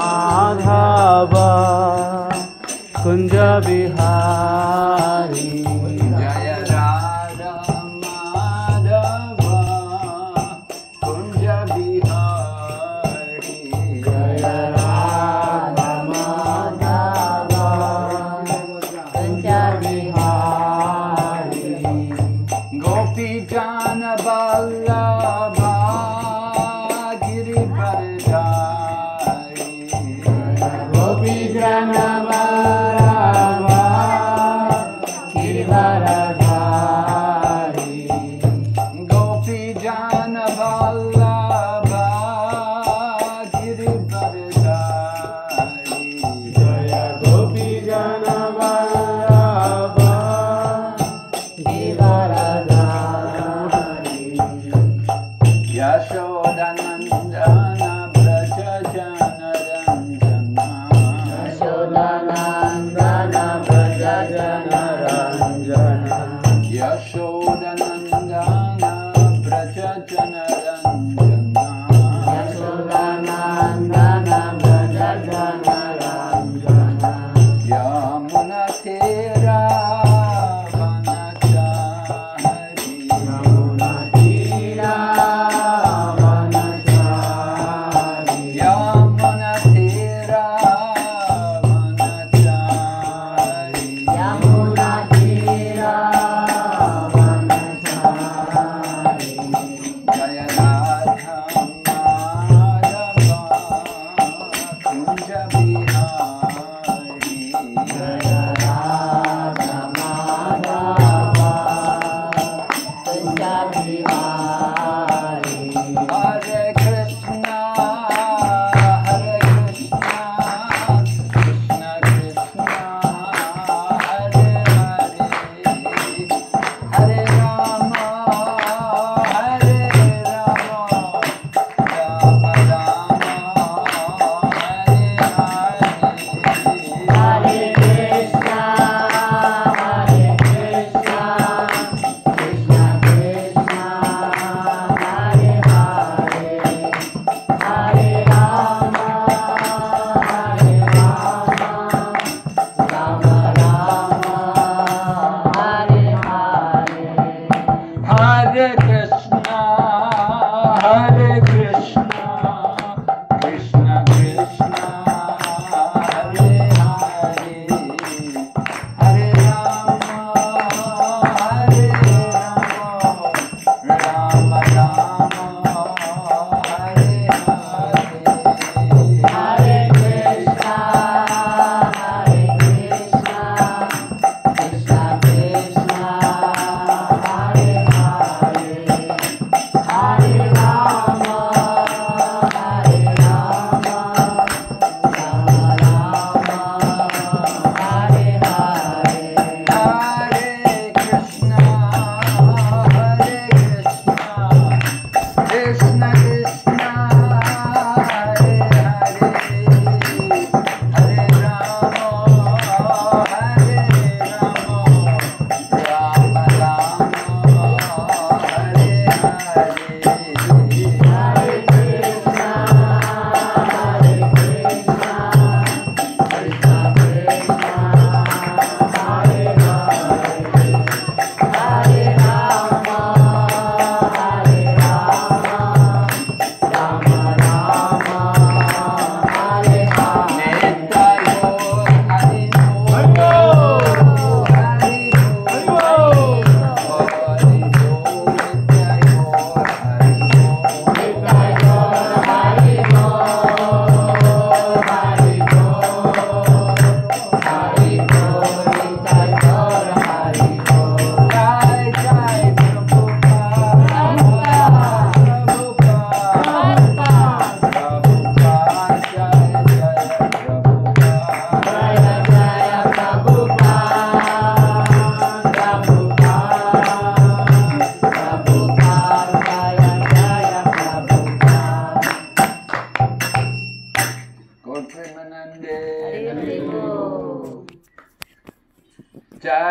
माधव Kunj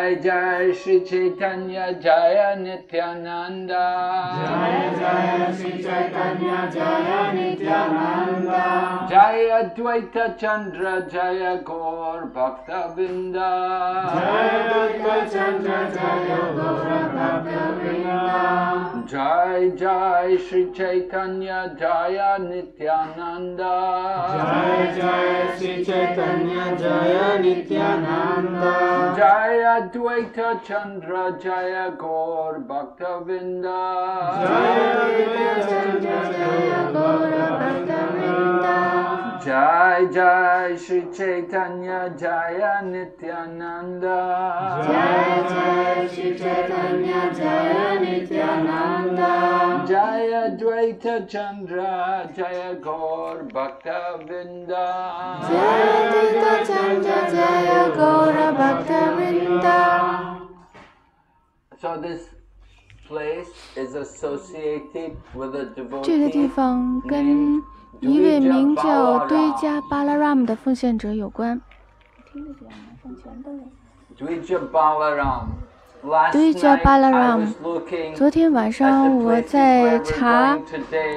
Jai Jai Shri Chaitanya Jaya Nityananda Jaya Jaya Shri Chaitanya Jaya Nityananda Jaya Dvaita Chandra Jaya Gaur Bhakta Vinda Jaya Dvaita Chandra Jaya Gaura Bhakta Vrinda Jai Jai Shri Chaitanya Jaya Nityananda Jaya Jaya Shri Chaitanya Jaya Nityananda Jaya Dvaita Chandra Jaya Gaur Bhakta Vinda Jaya Chandra Jaya Gaura Bhakta Jai Jai Shri Chaitanya Jaya Nityananda. Jaya Jaya Shri Chaitanya Jaya Nityananda. Jaya Dvaita Chandra Jaya Gaur Bhakta Vinda Jaya Dvaita Chandra Jaya Gaura Bhakta 这个地方跟一位名叫堆加巴拉拉姆的奉献者有关。堆加巴拉拉姆昨天晚上我在查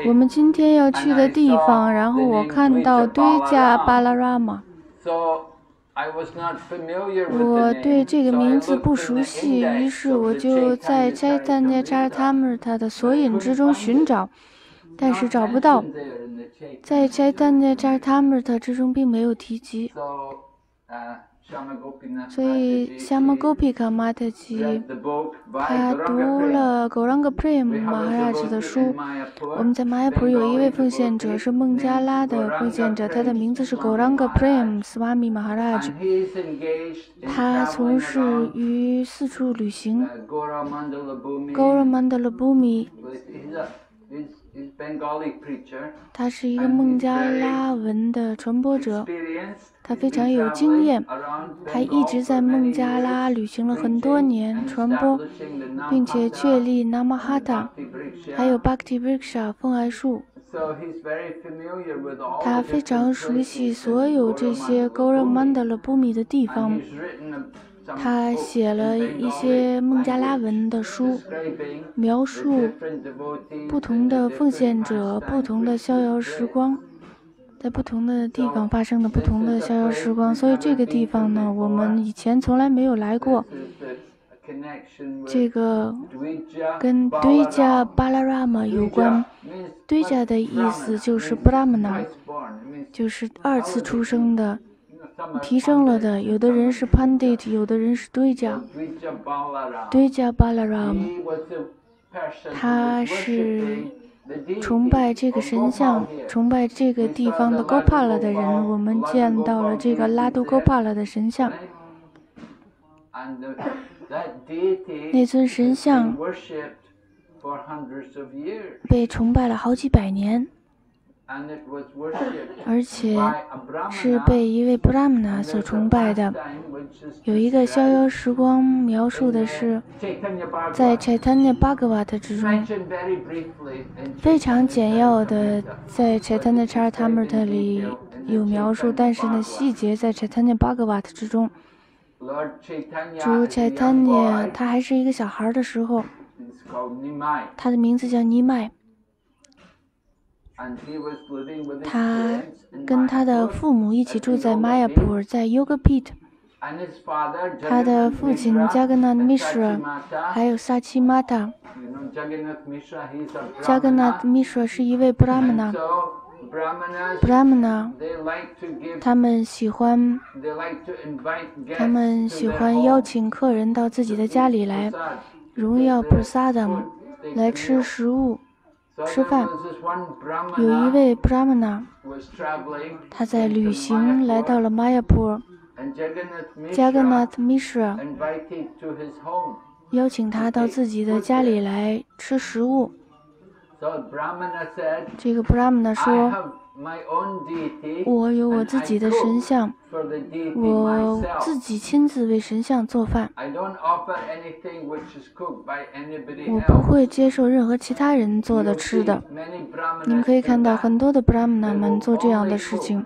我们今天要去的地方，然后我看到堆加巴拉拉姆。我对这个名字不熟悉，于是我就在们他的索引之中寻找，但是找不到在斋丹涅扎他们他之中并没有提及，So, uh, 所以 Mataji 夏摩 Gopika 玛特吉 read the book by 他读.了狗 ranga prem We have a 马哈拉 devotee 吉的书。我们在马雅普有一位奉献者是孟加拉的奉献者，他的名字是 Gauranga Prem Swami Maharaj。他从事于四处旅行 uh, Gora Mandala Bhumi. Gauramandala Bhumi，with- He's a he's, he's Bengali preacher. 他是一个孟加拉文的传播者.他非常有经验，还一直在孟加拉旅行了很多年，传播，并且确立南马哈塔，还有巴克蒂维卡风艾树。他非常熟悉所有这些 Gaur Mandalabumi 的地方。他写了一些孟加拉文的书，描述不同的奉献者、不同的逍遥时光。在不同的地方发生的不同的逍遥时光，所以这个地方呢，我们以前从来没有来过。这个跟堆加巴拉拉玛有关，堆加的意思就是布拉曼纳，就是二次出生的、提升了的。有的人是 Pandit，有的人是堆加。堆加巴拉拉姆，他是。崇拜这个神像，崇拜这个地方的高帕拉的人。我们见到了这个拉杜高帕拉的神像，那尊神像被崇拜了好几百年。而且是被一位 Brahmana 所崇拜的。有一个逍遥时光描述的是在 Chaitanya Bhagavat 之中非常简要的在 Chaitanya Charitamrita 里有描述，但是呢，细节在 Chaitanya Bhagavat 之中。Lord Chaitanya 他还是一个小孩的时候他的名字叫尼麦，他跟他的 Mayapur, 父母一起住在玛雅普尔，在 Yoga father 他的父亲 Jagannath Mishra. 还有萨奇玛塔。You know Jagannath Mishra, 是一位 Brahmana。Brahmana 他们喜欢他们喜欢邀请客人到自己的家里来荣耀 Prasadam，来吃食物。吃饭有一位 traveling 他在旅行来到了 Mayapur, 到了玛雅普尔 and Jagannath Mishra. 邀请他到自己的家里来吃食物。我自己亲自为神像做饭。我不会接受任何其他人做的吃的。你们可以看到很多的 Brahmana 们做这样的事情，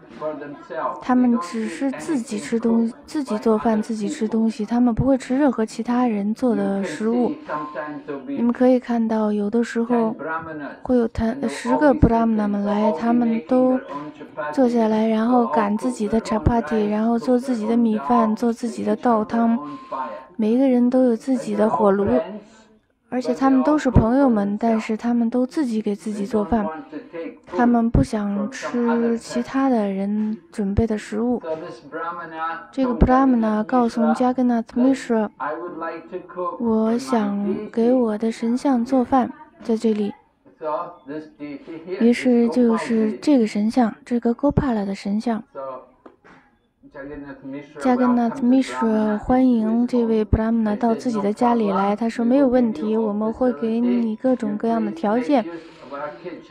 他们只是自己吃东西，自己做饭，自己吃东西，他们不会吃任何其他人做的食物。你们可以看到，有的时候会有谈十个 Brahmana 们来，他们都坐下来，然后擀自己的 chapati。然后做自己的米饭，做自己的道汤。每一个人都有自己的火炉，而且他们都是朋友们，但是他们都自己给自己做饭。他们不想吃其他的人准备的食物。这个 Brahmana 告诉 Jagatmishra：“ 我想给我的神像做饭。”在这里，于是就是这个神像，这个 Gopala 的神像。加格纳特米书欢迎这位布拉姆纳到自己的家里来。他说没有问题，我们会给你各种各样的条件。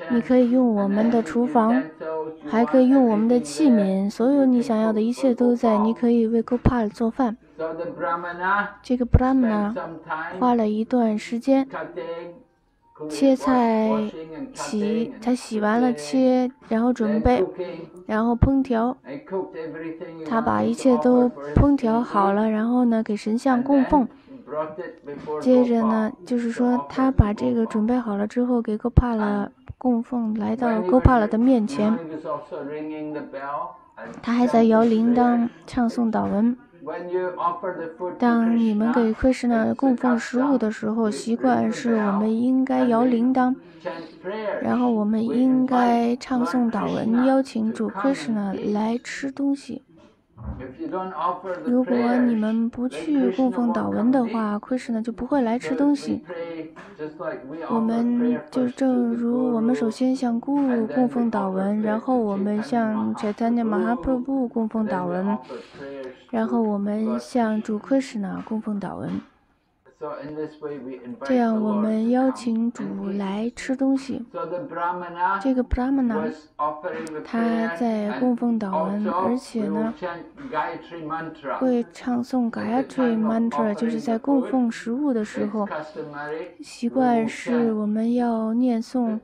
你可以用我们的厨房，还可以用我们的器皿，所有你想要的一切都在。你可以为库帕尔做饭。这个布拉姆纳花了一段时间。切菜洗，他洗完了切，然后准备，然后烹调。他把一切都烹调好了，然后呢给神像供奉。接着呢，就是说他把这个准备好了之后，给哥帕拉供奉，来到哥帕拉的面前。他还在摇铃铛，唱颂祷文。当你们给 Krishna 供奉食物的时候，习惯是我们应该摇铃铛，然后我们应该唱诵祷文，邀请主 Krishna 来吃东西。如果你们不去供奉祷文的话，Krishna 就不会来吃东西。我们就正如我们首先向 Guru 供奉祷文，然后我们向 Caitanya Mahaprabhu 供奉祷文。然后我们向主科室呢供奉祷文。这样，我们邀请主来吃东西。这个 Brahmana，他在供奉祷文，而且呢，会唱诵 Gayatri Mantra，就是在供奉食物的时候，习惯是我们要念诵。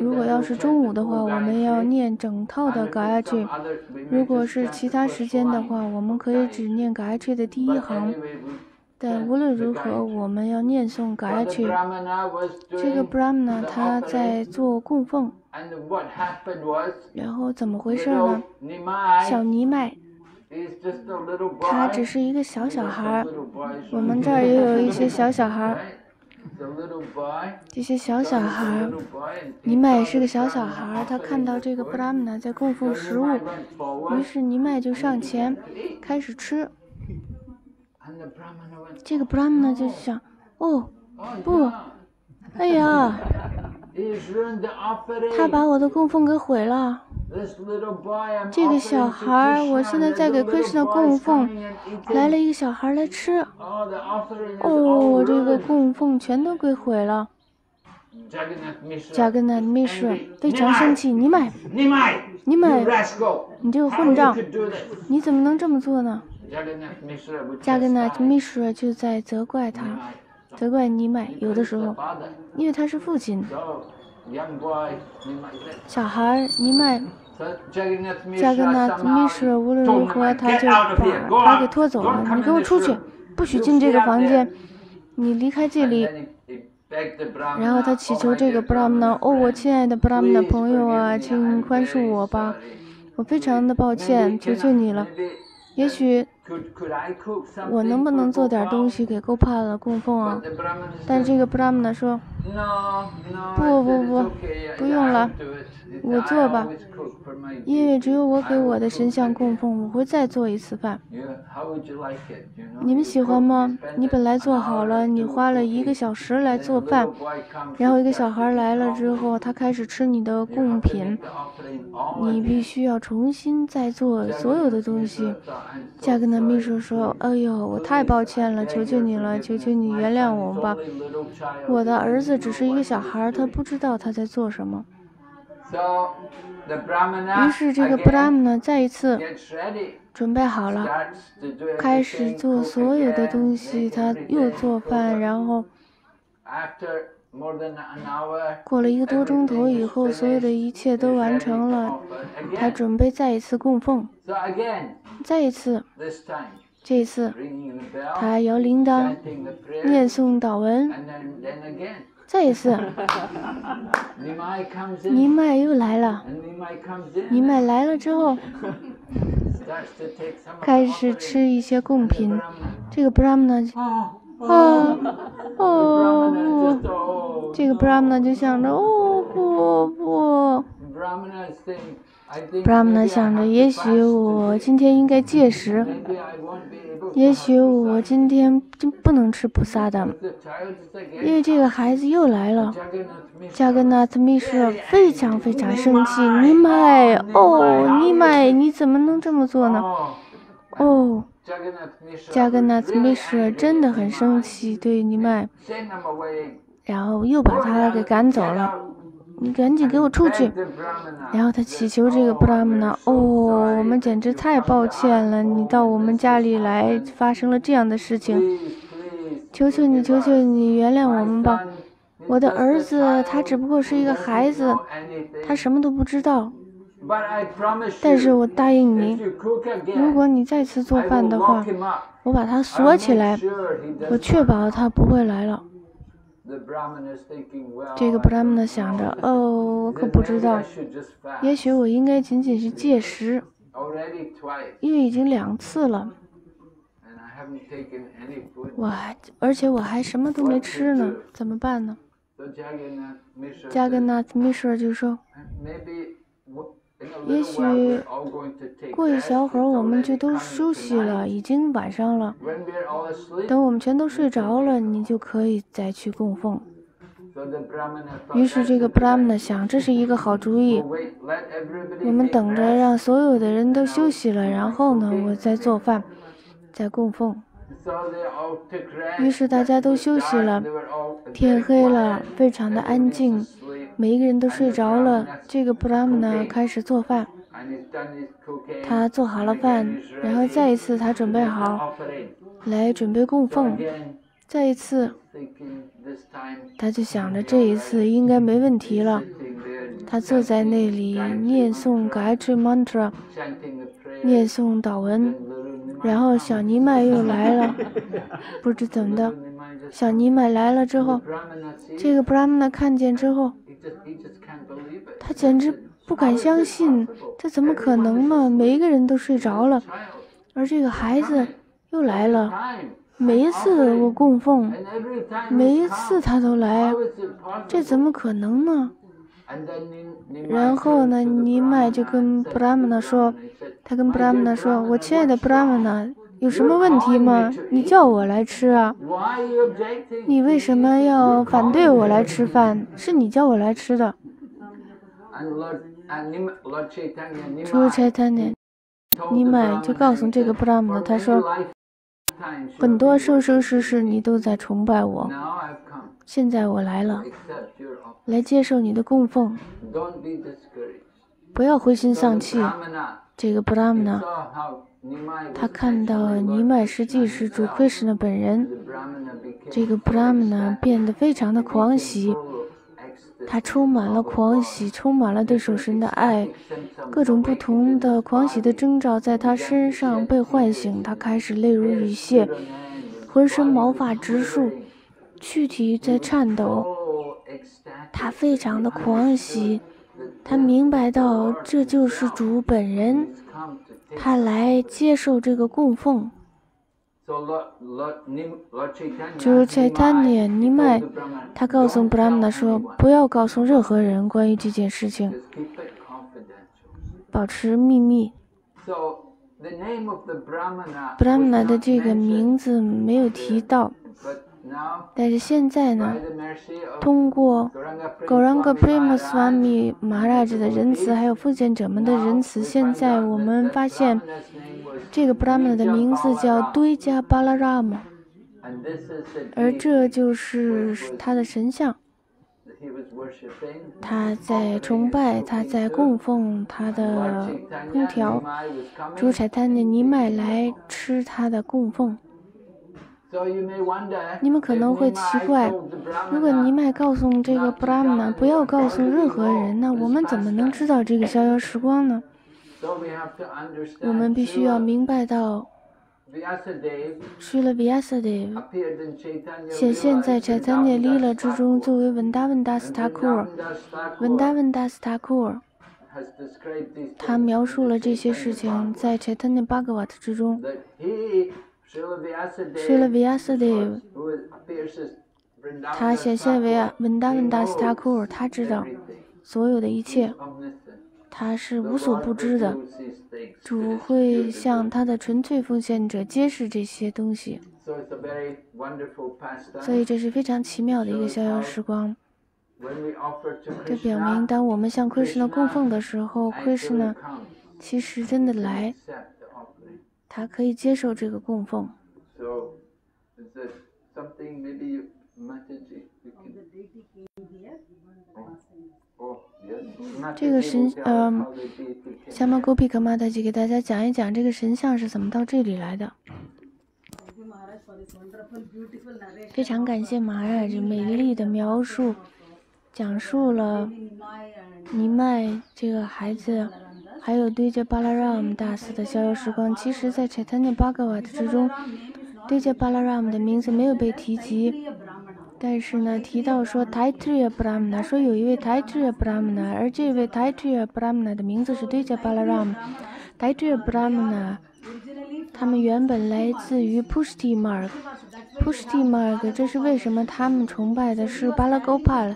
如果要是中午的话，我们要念整套的 Gayatri；如果是其他时间的话，我们可以只念 Gayatri 的第一行。但无论如何，我们要念诵嘎拉去。这个 Bramna 他在做供奉，然后怎么回事呢？小尼麦。他只是一个小小孩，我们这儿也有一些小小孩。这些小小孩，尼麦是个小小孩，他看到这个 Bramna 在供奉食物，于是尼麦就上前开始吃。这个 Brahmana 就想，哦，不，哎呀，他把我的供奉给毁了。这个小孩，我现在在给 Krishna 供奉，来了一个小孩来吃。哦，这个供奉全都给毁了。贾根的秘书非常生气，你买，你买，你买，你这个混账，你怎么能这么做呢？加格纳米什就在责怪他，责怪尼麦。有的时候，因为他是父亲，小孩尼麦。加格纳米什无论如何，他就把他给拖走了。你给我出去，不许进这个房间，你离开这里。然后他祈求这个布拉姆纳，哦，我亲爱的布拉姆纳朋友啊，请宽恕我吧，我非常的抱歉，求求你了。也许我能不能做点东西给 Gopas 供奉啊？但这个 Brahmana 说：“不，不，不，不用了，我做吧。因为只有我给我的神像供奉，我会再做一次饭。你们喜欢吗？你本来做好了，你花了一个小时来做饭，然后一个小孩来了之后，他开始吃你的贡品，你必须要重新再做所有的东西，加格那。”秘书说，哎呦，我太抱歉了，求求你了，求求你原谅我吧。我的儿子只是一个小孩，他不知道他在做什么。于是这个 Bram 呢，再一次准备好了，开始做所有的东西，他又做饭，然后。过了一个多钟头以后，所有的一切都完成了，他准备再一次供奉，再一次，这一次，他摇铃铛，念诵祷文，再一次，尼麦又来了，尼麦来了之后，开始吃一些贡品，这个 Brahma 呢？啊哦。不这个 brahman 就想着哦不不。Brahman 想着也许我今天应该戒食。也许我今天就不能吃菩萨的。因为这个孩子又来了。加格纳特米说非常非常生气你买哦你买你怎么能这么做呢？哦。加根纳斯密什真的很生气，对尼曼，然后又把他给赶走了。你赶紧给我出去！然后他祈求这个布拉姆娜，哦，我们简直太抱歉了，你到我们家里来，发生了这样的事情。求求你，求求你，原谅我们吧。我的儿子，他只不过是一个孩子，他什么都不知道。但是我答应您，如果你再次做饭的话，我把它锁起来，我确保它不会来了。这个 Bramana 想着，哦，我可不知道，也许我应该仅仅是戒食，因为已经两次了，我还，而且我还什么都没吃呢，怎么办呢？加根那没事就说。也许过一小会儿，我们就都休息了。已经晚上了，等我们全都睡着了，你就可以再去供奉。于是这个 pram 呢，想这是一个好主意，我们等着让所有的人都休息了，然后呢，我再做饭，再供奉。于是大家都休息了天黑了非常的安静每一个人都睡着了这个布拉姆呢开始做饭。他做好了饭然后再一次他准备好来准备供奉。再一次他就想着这一次应该没问题了。他坐在那里念诵 gattimontra 念诵祷文然后小尼玛又来了，不知怎么的，小尼玛来了之后，这个布拉曼看见之后，他简直不敢相信，这怎么可能嘛？每一个人都睡着了，而这个孩子又来了。每一次我供奉，每一次他都来，这怎么可能呢？然后呢尼麦就跟布拉姆娜说他跟布拉姆娜说我亲爱的布拉姆娜有什么问题吗？你叫我来吃啊你为什么要反对我来吃饭？是你叫我来吃的。出差他年尼麦就告诉这个布拉姆娜他说很多生生世世你都在崇拜我现在我来了，来接受你的供奉。不要灰心丧气，这个 Bramna 他看到尼曼实际是主奎士的本人，这个 Bramna 变得非常的狂喜，他充满了狂喜，充满了对手神的爱，各种不同的狂喜的征兆在他身上被唤醒，他开始泪如雨泻，浑身毛发直竖。躯体在颤抖。他非常的狂喜，他明白到这就是主本人，他来接受这个供奉。就是在丹尼尼麦，他告诉布拉姆达说：“不要告诉任何人关于这件事情，保持秘密。”布拉姆达的这个名字没有提到。但是现在呢，the mercy of 通过 Gauranga 狗 ran 格 Prema Prema Swami Swami Maharaj 的仁慈，还有奉献者们的仁慈，现在我们发现这个布拉姆的名字叫堆加巴拉拉姆，而这就是他的神像。他在崇拜，他在供奉他的空调，主柴丹的尼麦来吃他的供奉。你们可能会奇怪，如果尼麦告诉这个布拉姆呢，不要告诉任何人，那我们怎么能知道这个逍遥时光呢？我们必须要明白到，去了 Vyasadeva 显现在 Chaitanya Lila 之中，作为文达文达斯塔库尔，文达文达斯塔库尔，他描述了这些事情在 Chaitanya Bhagavat 之中。去了 Vyasadeva，他显现为文达文达斯塔库尔，他知道所有的一切，他是无所不知的。主会向他的纯粹奉献者揭示这些东西，所以这是非常奇妙的一个逍遥时光。这表明，当我们向奎什呢供奉的时候，奎什呢其实真的来。他可以接受这个供奉。这个神，呃，夏玛戈皮克玛达吉给大家讲一讲这个神像是怎么到这里来的。非常感谢马尔这美丽的描述，讲述了尼麦这个孩子。还有对着巴拉拉姆大肆的逍遥时光，其实，在 Chaitanya Bhagavat 之中，对着巴拉拉姆的名字没有被提及。但是呢，提到说 Taitriya Brahmana，说有一位 Taitriya Brahmana，而这位 Taitriya Brahmana 的名字是对着巴拉拉姆。Taitriya Brahmana，他们原本来自于 Pushti Marg，Pushti Marg，这是为什么他们崇拜的是巴拉 Gopal。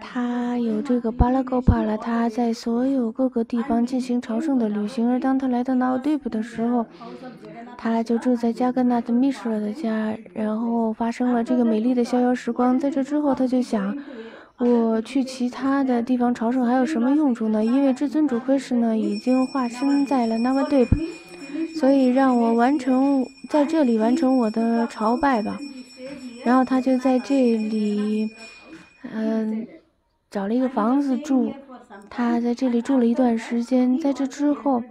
他有这个巴拉高帕拉，他在所有各个地方进行朝圣的旅行。而当他来到纳奥蒂普的时候，他就住在加格纳特米舍的家，然后发生了这个美丽的逍遥时光。在这之后，他就想，我去其他的地方朝圣还有什么用处呢？因为至尊主会士呢已经化身在了纳瓦蒂普，所以让我完成在这里完成我的朝拜吧。然后他就在这里，嗯。找了一个房子住，他在这里住了一段时间。在这之后，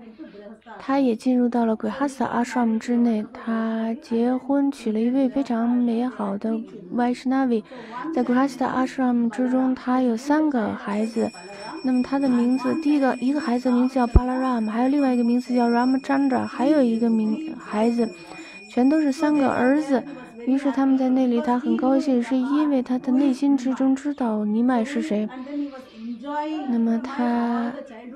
他也进入到了鬼哈萨阿什姆之内。他结婚，娶了一位非常美好的 Vaishnavi。在鬼哈萨阿什姆之中，他有三个孩子。那么他的名字，第一个一个孩子名字叫巴拉 Ram，还有另外一个名字叫 Ramchandra，还有一个名孩子，全都是三个儿子。于是他们在那里，他很高兴，是因为他的内心之中知道尼麦是谁。那么他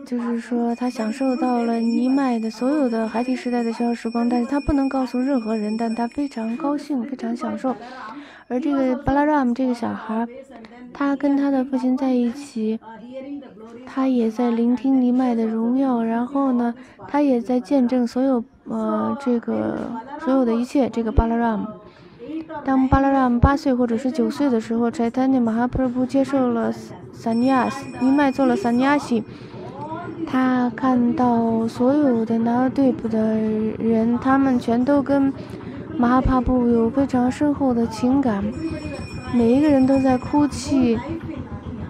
就是说，他享受到了尼麦的所有的孩提时代的逍遥时光，但是他不能告诉任何人，但他非常高兴，非常享受。而这个巴拉拉姆这个小孩，他跟他的父亲在一起，他也在聆听尼麦的荣耀，然后呢，他也在见证所有呃这个所有的一切。这个巴拉拉姆。当巴拉拉姆八岁或者是九岁的时候，柴丹尼马哈普布接受了萨尼亚斯，尼麦做了萨尼亚西。他看到所有的拿对布的人，他们全都跟马哈帕布有非常深厚的情感，每一个人都在哭泣，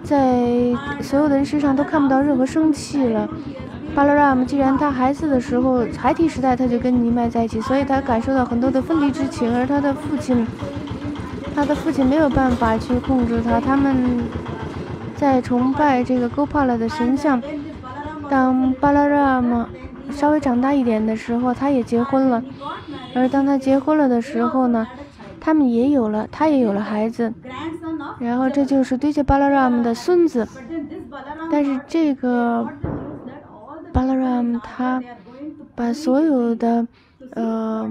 在所有的人身上都看不到任何生气了。巴拉拉姆既然他孩子的时候，孩提时代他就跟尼麦在一起，所以他感受到很多的分离之情。而他的父亲，他的父亲没有办法去控制他。他们在崇拜这个勾帕拉的神像。当巴拉拉姆稍微长大一点的时候，他也结婚了。而当他结婚了的时候呢，他们也有了，他也有了孩子。然后这就是对着巴拉拉姆的孙子。但是这个。巴拉拉姆他把所有的呃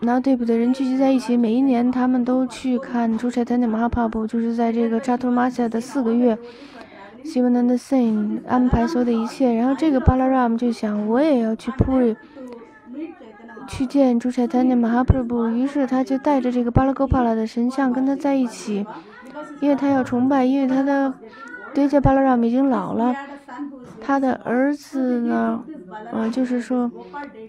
拿对布的人聚集在一起，每一年他们都去看朱柴丹的马哈帕布，就是在这个扎图马夏的四个月，西文南的 sin 安排所有的一切。然后这个巴拉拉姆就想，我也要去 puri，去见朱柴丹的马哈帕布。于是他就带着这个巴拉戈帕拉的神像跟他在一起，因为他要崇拜，因为他的对这巴拉拉姆已经老了。他的儿子呢，呃，就是说，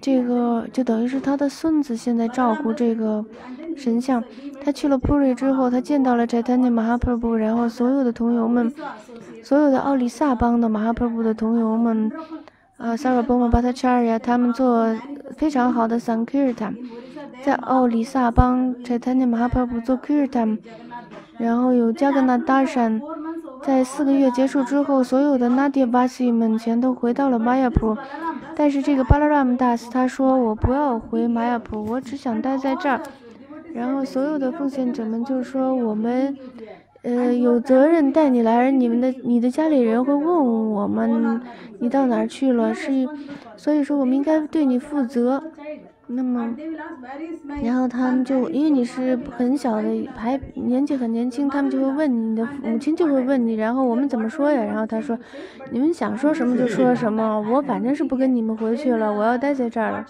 这个就等于是他的孙子现在照顾这个神像。他去了普瑞之后，他见到了柴坦尼马哈普布，然后所有的同游们，所有的奥里萨邦的马哈普布的同游们，呃，萨尔波姆巴塔查尔呀，他们做非常好的桑克尔塔，在奥里萨邦柴坦尼马哈普布做克尔塔，然后有加格纳达山。在四个月结束之后，所有的纳迪巴西们全都回到了玛雅普，但是这个巴拉拉姆达斯他说：“我不要回玛雅普，我只想待在这儿。”然后所有的奉献者们就说：“我们，呃，有责任带你来，而你们的你的家里人会问我们，你到哪儿去了？是，所以说我们应该对你负责。”那么，然后他们就因为你是很小的，还年纪很年轻，他们就会问你，你的母亲就会问你，然后我们怎么说呀？然后他说，你们想说什么就说什么，我反正是不跟你们回去了，我要待在这儿了。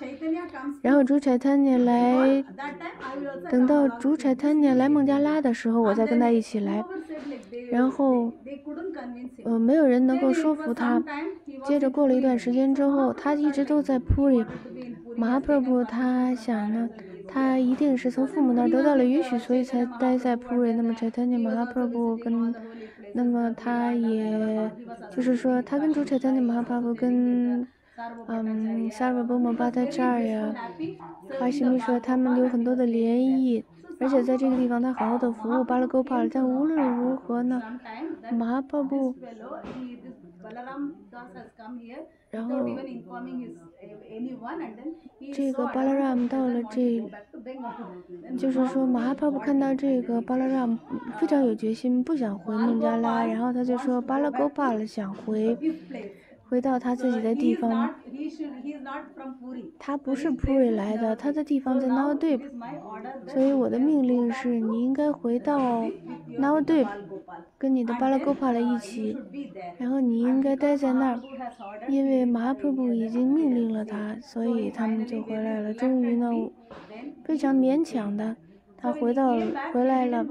然后主柴坦尼来，等到主柴坦尼来孟加拉的时候，我再跟他一起来。然后，呃，没有人能够说服他。接着过了一段时间之后，他一直都在铺里。马哈普布他想呢，他一定是从父母那儿得到了允许，所以才待在普瑞。那么柴坦尼马哈普布跟，那么他也就是说，他跟主柴坦尼马哈普布跟，嗯，萨尔波莫巴在这儿呀，哈西米说他们有很多的联谊，而且在这个地方他好好的服务巴拉沟帕尔。但无论如何呢，马哈普布。然后，这个巴拉拉姆到了这，就是说马哈帕布看到这个巴拉拉姆非常有决心，不想回孟加拉，然后他就说巴拉戈巴了想回。回到他自己的地方，他不是普瑞来的，他的地方在 Nowdip，所以我的命令是你应该回到 Nowdip，跟你的巴拉沟帕了一起，然后你应该待在那儿，因为马普布已经命令了他，所以他们就回来了。终于呢，非常勉强的，他回到回来了，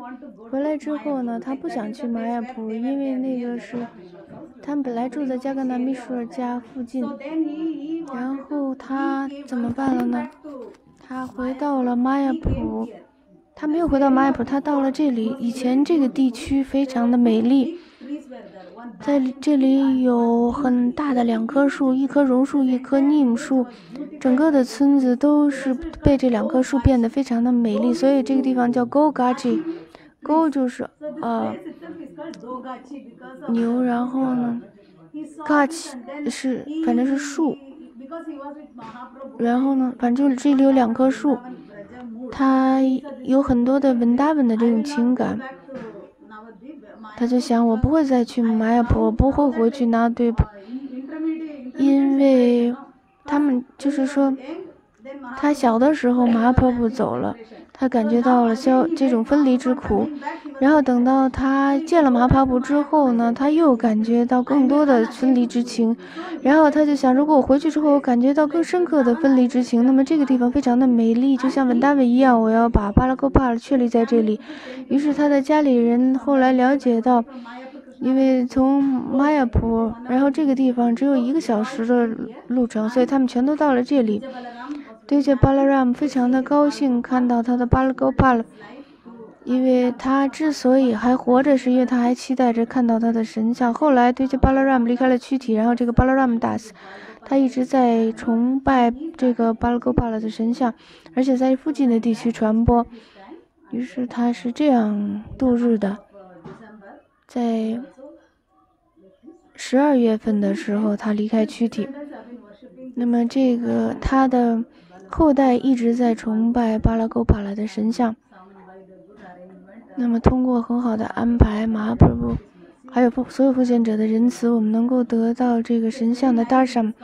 回来之后呢，他不想去玛雅普，因为那个是。他们本来住在加格纳米舒尔家附近，然后他怎么办了呢？他回到了玛雅普，他没有回到玛雅普，他到了这里。以前这个地区非常的美丽，在这里有很大的两棵树，一棵榕树，一棵尼姆树，整个的村子都是被这两棵树变得非常的美丽，所以这个地方叫 Gogaji。Go 就是呃牛，然后呢，Gach 是反正是树，然后呢，反正这里有两棵树，他有很多的文达文的这种情感，他就想我不会再去玛雅坡，我不会回去拿对，因为他们就是说，他小的时候马雅坡不走了。他感觉到了消这种分离之苦，然后等到他见了马帕布之后呢，他又感觉到更多的分离之情，然后他就想，如果我回去之后，我感觉到更深刻的分离之情，那么这个地方非常的美丽，就像文达维一样，我要把巴拉戈帕确立在这里。于是他的家里人后来了解到，因为从玛雅普，然后这个地方只有一个小时的路程，所以他们全都到了这里。对着巴拉拉姆非常的高兴，看到他的巴拉戈帕拉，因为他之所以还活着，是因为他还期待着看到他的神像。后来对着巴拉拉姆离开了躯体，然后这个巴拉拉姆达斯，他一直在崇拜这个巴拉戈帕拉的神像，而且在附近的地区传播。于是他是这样度日的，在十二月份的时候，他离开躯体。那么这个他的。后代一直在崇拜巴拉沟帕拉的神像。那么，通过很好的安排，马普布还有所有奉献者的仁慈，我们能够得到这个神像的 darshan，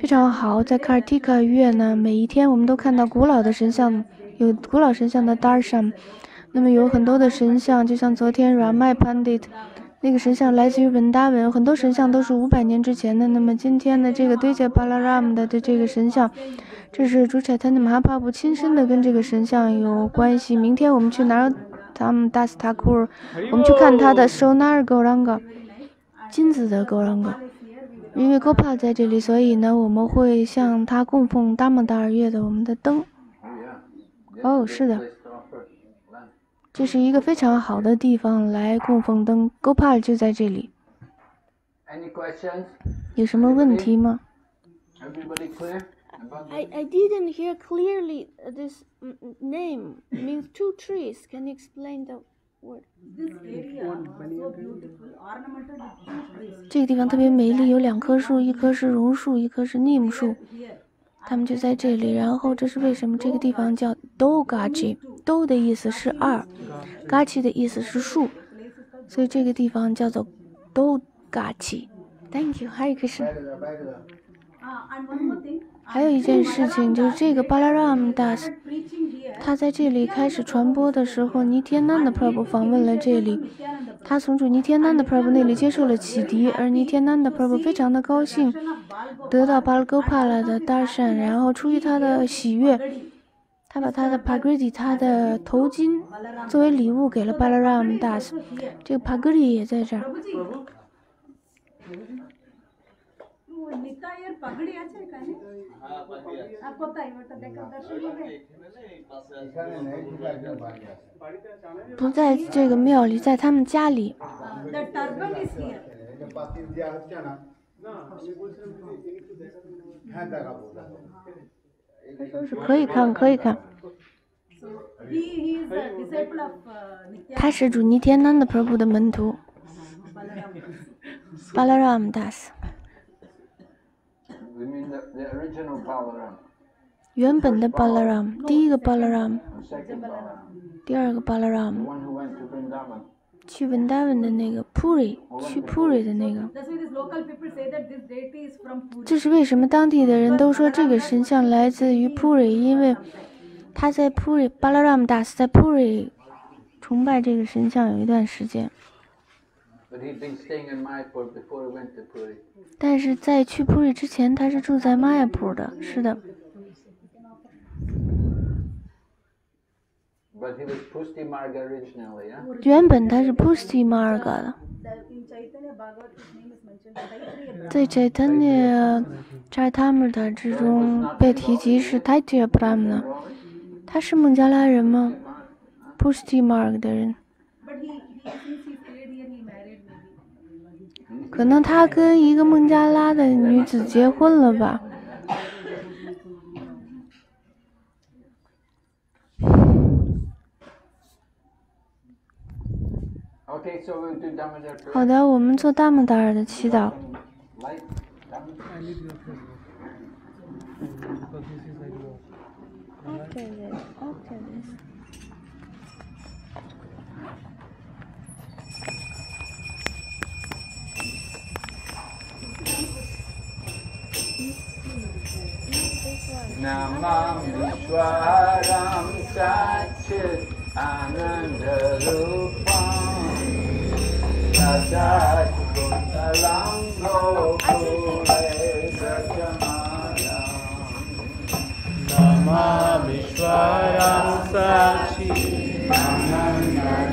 非常好。在卡尔蒂卡月呢，每一天我们都看到古老的神像，有古老神像的 darshan。那么有很多的神像，就像昨天 Rama Pandit 那个神像来自于文达文，很多神像都是五百年之前的。那么今天的这个堆加巴拉 ram 的的这个神像。这是主彩他的马哈帕布亲身的跟这个神像有关系。明天我们去拿他们达斯塔库尔，我们去看他的收纳尔格朗格，金子的格朗格。因为 Gopal 在这里，所以呢，我们会向他供奉达蒙达尔月的我们的灯。Oh. Oh, a 是的。这是一个非常好的地方来供奉灯，Gopal 就在这里。有什么问题吗 Everybody clear? About I I didn't hear clearly this name means two trees. Can you explain the word? This area so beautiful, ornamented with two trees. 这个地方特别美丽，有两棵树，一棵是榕树，一棵是 neem 树， Here, 它们就在这里。然后这是为什么这个地方叫 Dogachi。Do 的意思是二，Gachi 的意思是树，所以这个地方叫做 Dogachi。Thank you，还有一个是， ah, and one more thing, 还有一件事情就是这个巴拉 ram das，preaching here. 他在这里开始传播的时候，尼天南的 Prabu 访问了这里。他从主尼天南的 Prabu 那里接受了启迪，而尼天南的 Prabu 非常的高兴，得到巴拉 Gopala 的大善然后出于他的喜悦，他把他的 Pagri，他的头巾作为礼物给了巴拉 Ram Das。这个 Pagri 也在这儿。不在这个庙里，在他们家里。可以看，可以看。他是主尼天丹的婆婆的门徒，巴拉。原本的 Balaram，第一个 Balaram, 第二个巴拉 the Ram，one who went to Vrindavan. 去文达文的那个 Puri，去 Puri 的那个。这是为什么当地的人都说这个神像来自于 Puri，因为他在 Puri，Balaram Das 在 Puri 崇拜这个神像有一段时间，但是在去 Puri 之前，他是住在玛雅普的。是的，But he was Pusti Marga originally, yeah? 原本他是 Pusti Marga 的 in Chaitanya Bhagavat his name is mentioned Taittiriya 在 Chaitanya Charitamrita 之中被提及是 Taitya Brahmana，他是孟加拉人吗？Pusti Marg 的人。可能他跟一个孟加拉的女子结婚了吧。好的，我们做大孟达尔的祈祷。Okay. Okay. Namam Vishwaram Satchit Ananda Rupam Tadat Kuntalam Gopule Namam Vishwaram Satchit Ananda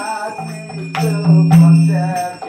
I need to myself.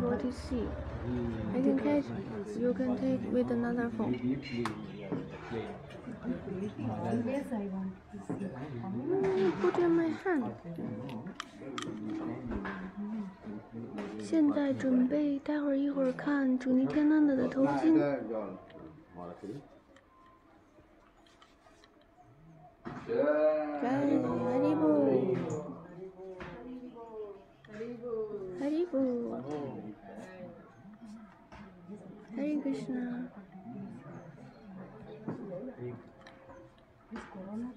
40C. I mm. can catch you can take with another phone. Mm, put in my hand. 现在准备待会儿一会儿看主尼天安的的头巾。Karibu. Hare Krishna. This corona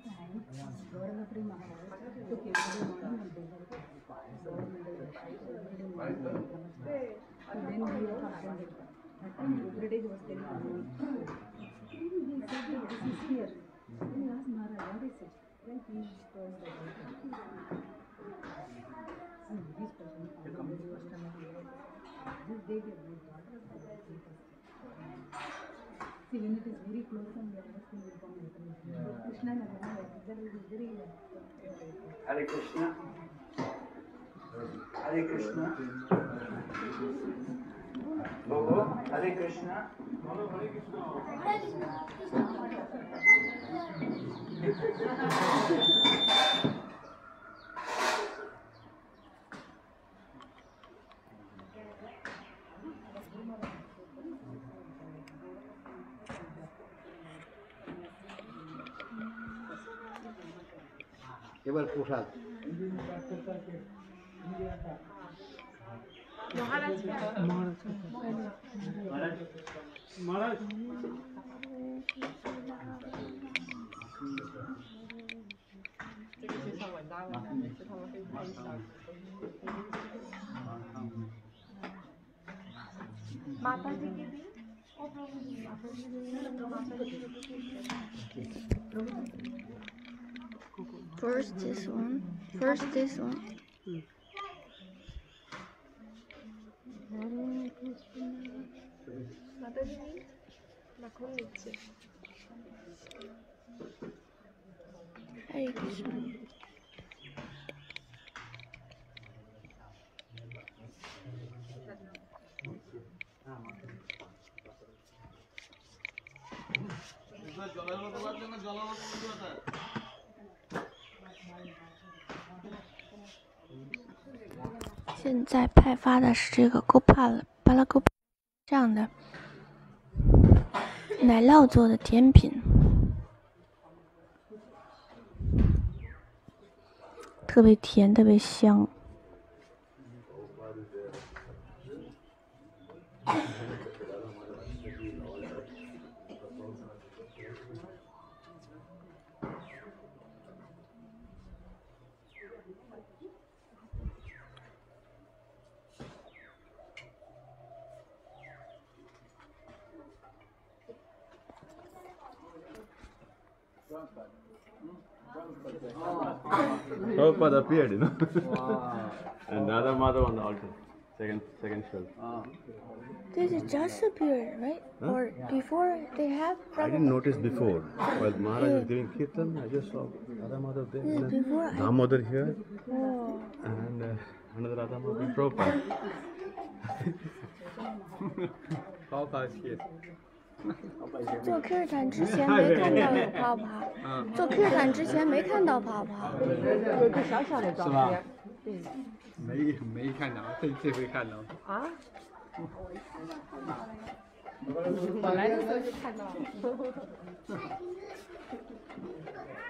See, when it is very close and everything will come later. Krishna Radha, there be very Hare Krishna. Hare Krishna. Bolo, Hare Krishna. এবার প্রসাদ। মাতাজিকে দিন। First this one. First this one. Hare Krishna. জলের 现在派发的是这个 Go 帕巴拉 Go 这样的奶酪做的甜品，特别甜，特别香。Prabhupada appeared, you know. Wow. and Radha Madhav on the altar. Second second shelf. This is just appeared, right? Or before they have? I didn't notice before. While Maharaj was giving kirtan, I just saw Radha Madhav there. Yeah, and then before I- Damodar here Oh. and uh, another Radha Madhav Prabhupada. Prabhupada is here. 做 Q 弹之前没看到有泡泡，做 Q 弹之前没看到泡泡。有个小小的照片。没没看到，这这回看到。啊？我来的时候就看到了。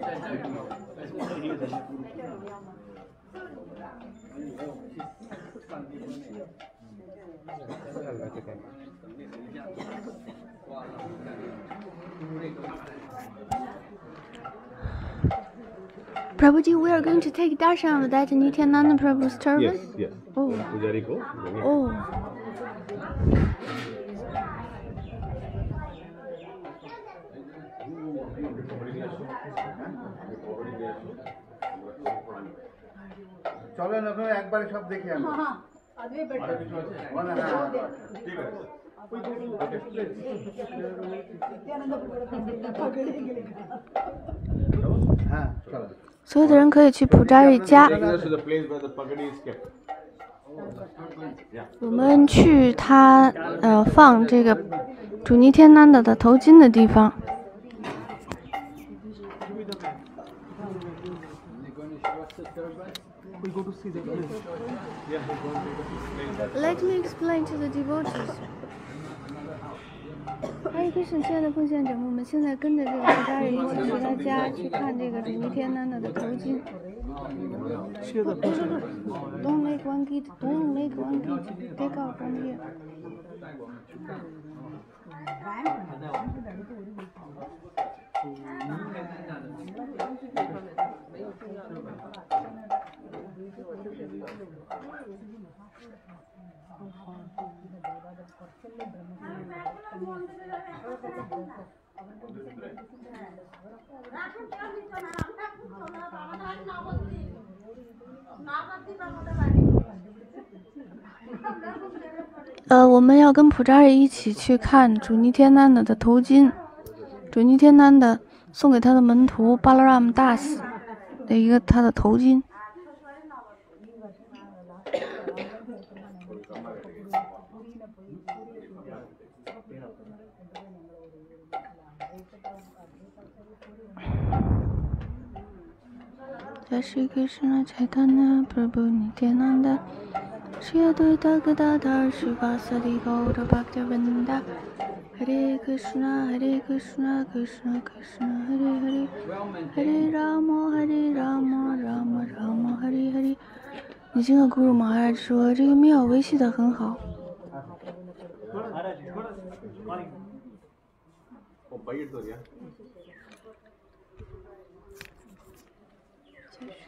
在干什么？在做些什么？在干什？嗯，Prabhuji, we are going to take darshan of that Nityananda Prabhu's turban? Yes, yes. Oh. Pujari ko. Oh. চলেন আপনারা একবারে সব দেখি আমি ঠিক আছে হ্যাঁ চলো 所有的人可以去普扎瑞家。我们去他呃放这个主尼天南的的头巾的地方。Let me explain to the devotees. 还有一个是亲爱的奉献者们，我们现在跟着这个其他人一起去他家去看这个主尼天娜娜的头巾。share the Don't make one git, don't make one git, take out from here. Uh, 呃，我们要跟普扎瑞一起去看主尼天南的的头巾，主尼天南的送给他的门徒巴拉拉姆大斯的一个他的头巾。Hare Krishna，Hare Krishna，Krishna Krishna，Hare Hare，Hare Rama，Hare Rama，Rama Rama，Hare。你听个 Guru 说，这个庙维系的很好。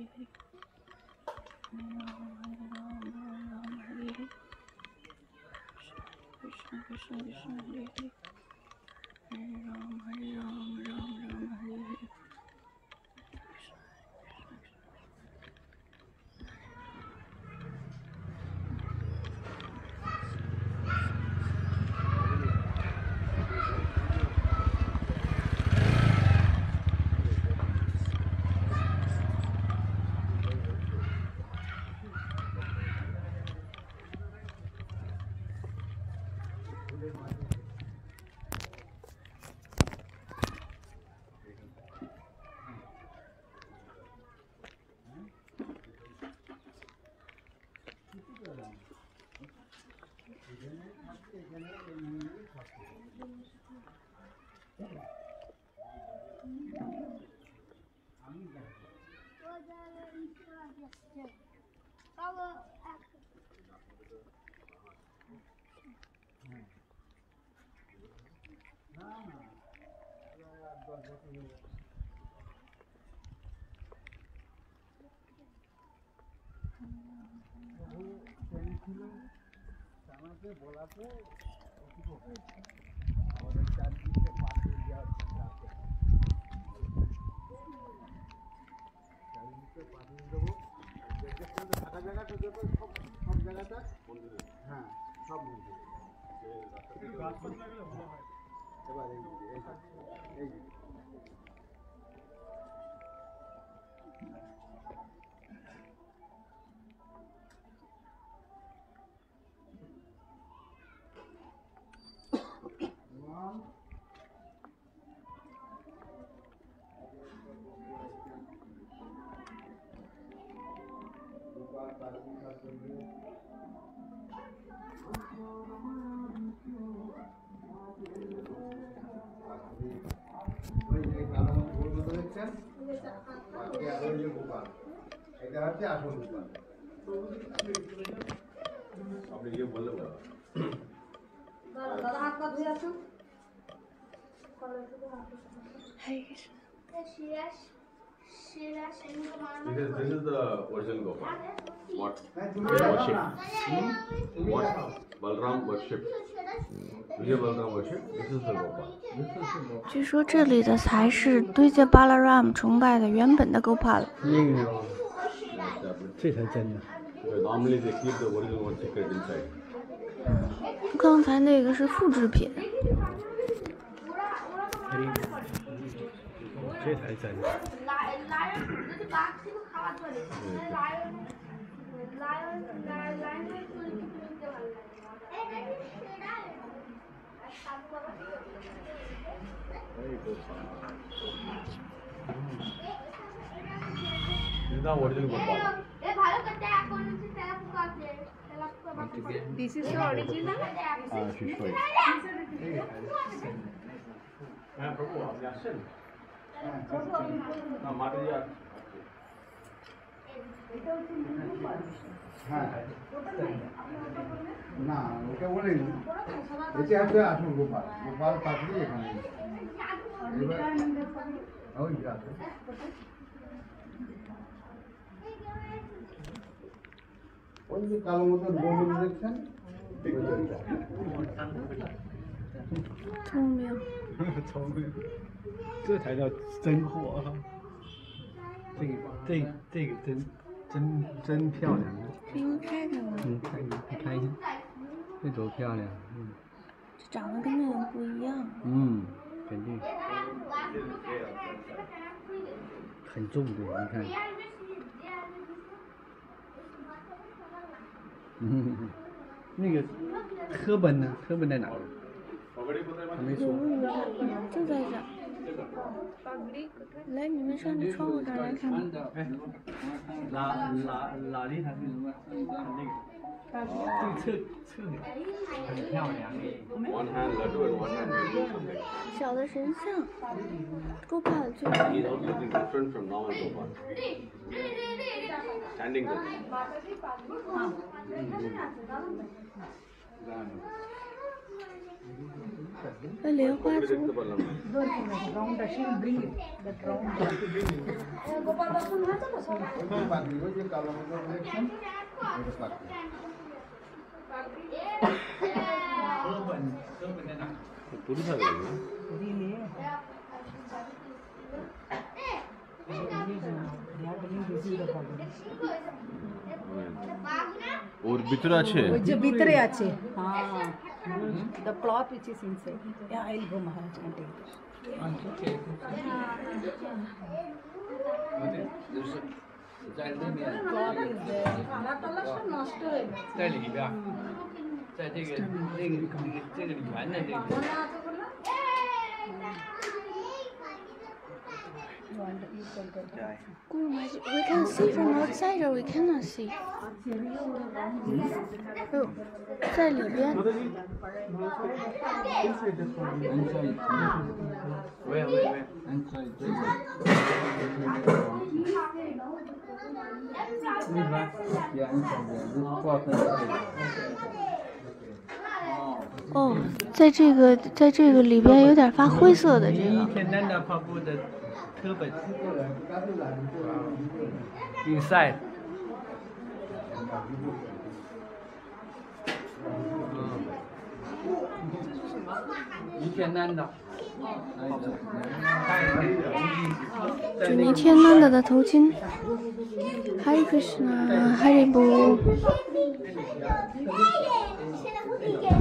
gerek. Krishna, Krishna, Krishna, Hare Hare. আমাকে বলাতে আমাদের চারদিকে পাশে দেওয়ার চেষ্টা আছে চারদিকে পাঠিয়ে দেবো থাকা জায়গাটা যত সব সব জায়গাটা হ্যাঁ সব মন্দির এবার এই এই আপনি গিয়ে বললে বলো Hare Krishna This is, this is the original Gopal. What হ্যাঁ তুমি They দেখো worship. না তুমি What দেখো Balram worship. Vijay Balram worship. This is the Gopal. This is the Gopal. 据说这里的才是对着巴拉 Ram 崇拜的原本的 Gopal。 这才真的。刚才那个是复制品。这才真的。না অরিজিন গোপাল এ ভালো করতে এখন হচ্ছে তেলাপুকা আছে This is the original. Ah, she's fine. হ্যাঁ প্রভু আপনি আসছেন না মাঠে যা না ওকে বলেনি এটা আছে আসল গোপাল। গোপাল পাখি এখানে। ওই আছে। ওই যে কালো মতন গোল দেখছেন ওইটা। 聪明，聪明，这才叫真货哈！这个这这个真真真漂亮，是因为开着吗？嗯，看你看一下，这多漂亮，嗯这长得跟那个不一样。嗯，肯定很重的，你看， 嗯，那个课本呢？课本在哪儿？还没说。就在这儿。来，你们上这窗户这儿来看看。哪哪哪里是什么那个？侧很漂亮，看我看个小的神像，就。পুরি থাকবে ওর ভিতরে আছে ওই যে ভিতরে আছে হ্যাঁ The cloth which is inside. Yeah, I'll go Maharaj and take Okay. Okay. Okay. Okay. Okay. Okay. Okay. Get it. We can see from outside or we cannot see. 哦，在里边。喂喂喂，哦，在这个在这个里边有点发灰色的这个。课本天南的，天南的的头巾。Hare Krishna 不。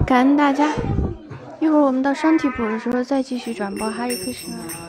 感恩大家，一会儿我们到山体普的时候再继续转播 Hare Krishna。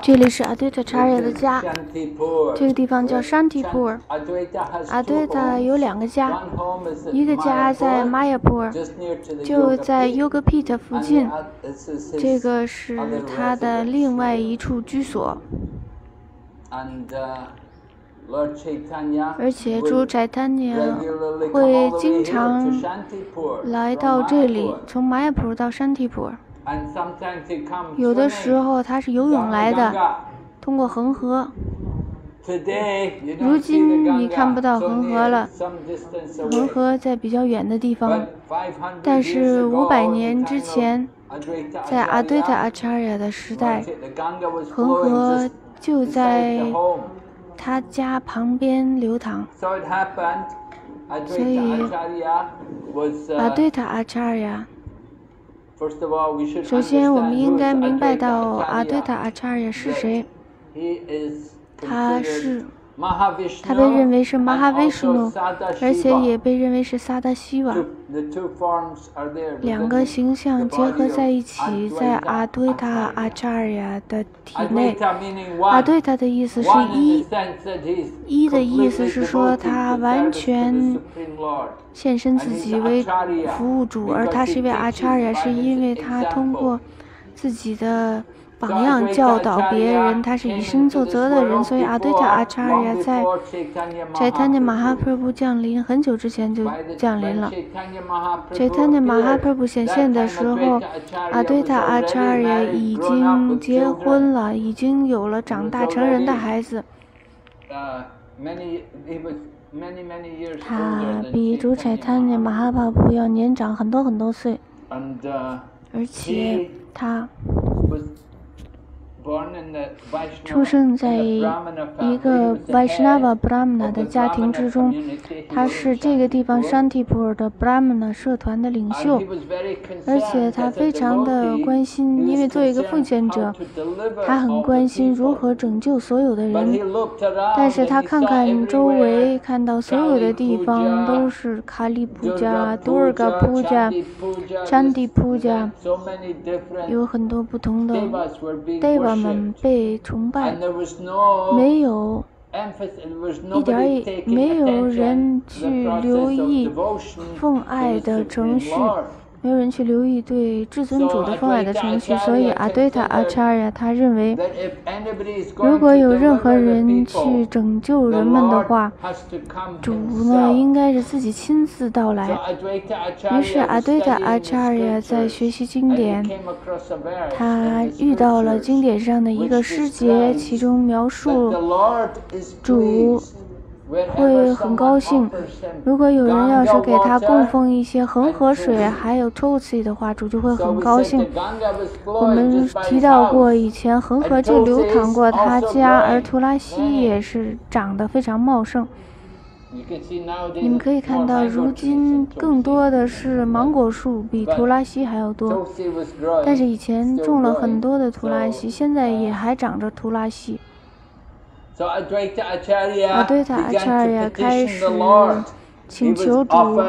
这里是阿对塔查尔的家.这个地方叫山提普尔。Advaita 阿对塔.有两个家一个家在 Mayapur, 玛雅普尔就在 Yoga Pit 附近这个是他的另外一处居所 uh, 而且他娘 regularly come 会经常来到这里从玛雅普尔到山提普有的时候，它是游泳来的。通过恒河，如今你看不到恒河了。恒河在比较远的地方，但是五百年之前，在阿德塔阿查亚的时代，恒河就在他家旁边流淌。所以阿德塔阿查亚。首先我们应该明白到阿德塔阿查尔是谁他是他被认为是马哈维什诺而且也被认为是萨达西瓦两个形象结合在一起在阿多塔阿查尔亚的体内。阿多塔的意思是一。一的意思是说他完全献身自己为服务主而他是一位阿查尔亚是因为他通过自己的榜样教导别人，他是以身作则的人，所以阿对塔阿查尔呀在在他的马哈普布降临很久之前就降临了。在他的马哈普布显现的时候，阿对塔阿查尔呀已经结婚了，已经有了长大成人的孩子。Uh, 他比主宰 Chaitanya 他的马哈帕布要年长很多很多岁 uh, 而且他 was born in the 出生在一个 Vaishnava Brahmana 的家庭之中，他是这个地方 Shantipur 的 Brahmana 社团的领袖，而且他非常的关心，因为作为一个奉献者，他很关心如何拯救所有的人。但是他看看周围，看到所有的地方都是 Kali Puja、Durga Puja、Chandi Puja，有很多不同的 Deva。他们被崇拜，没有，一点也没有人去留意奉爱的程序。没有人去留意对至尊主的封耳的程序，所以阿德塔阿查亚他认为如果有任何人去拯救人们的话，主呢应该是自己亲自到来。于是阿德塔阿查亚在学习经典，他遇到了经典上的一个诗节，其中描述主。会很高兴，如果有人要是给他供奉一些恒河水，还有托克斯的话，主就会很高兴。我们提到过以前恒河就流淌过他家，而图拉西也是长得非常茂盛。你们可以看到如今更多的是芒果树，比图拉西还要多。但是以前种了很多的图拉西，现在也还长着图拉西。阿对塔阿查尔 to 呀开 petition 始 the Lord. 请求主，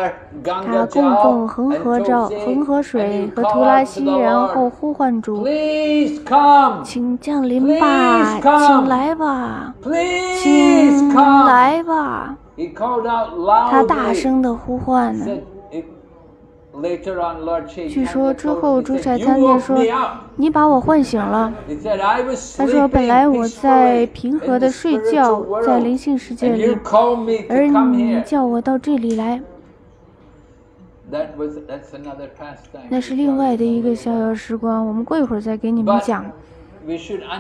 他供奉恒河照、恒河水和图拉西，然后呼唤主，请降临吧，请来吧，请来吧。He called out 他大声的呼唤呢。Said, it- Later on, Lord 据说之后主柴餐厅说你把我唤醒了。他说本来我在平和的睡觉在灵性世界里而你叫我到这里来。那是另外的一个逍遥时光我们过一会儿再给你们讲。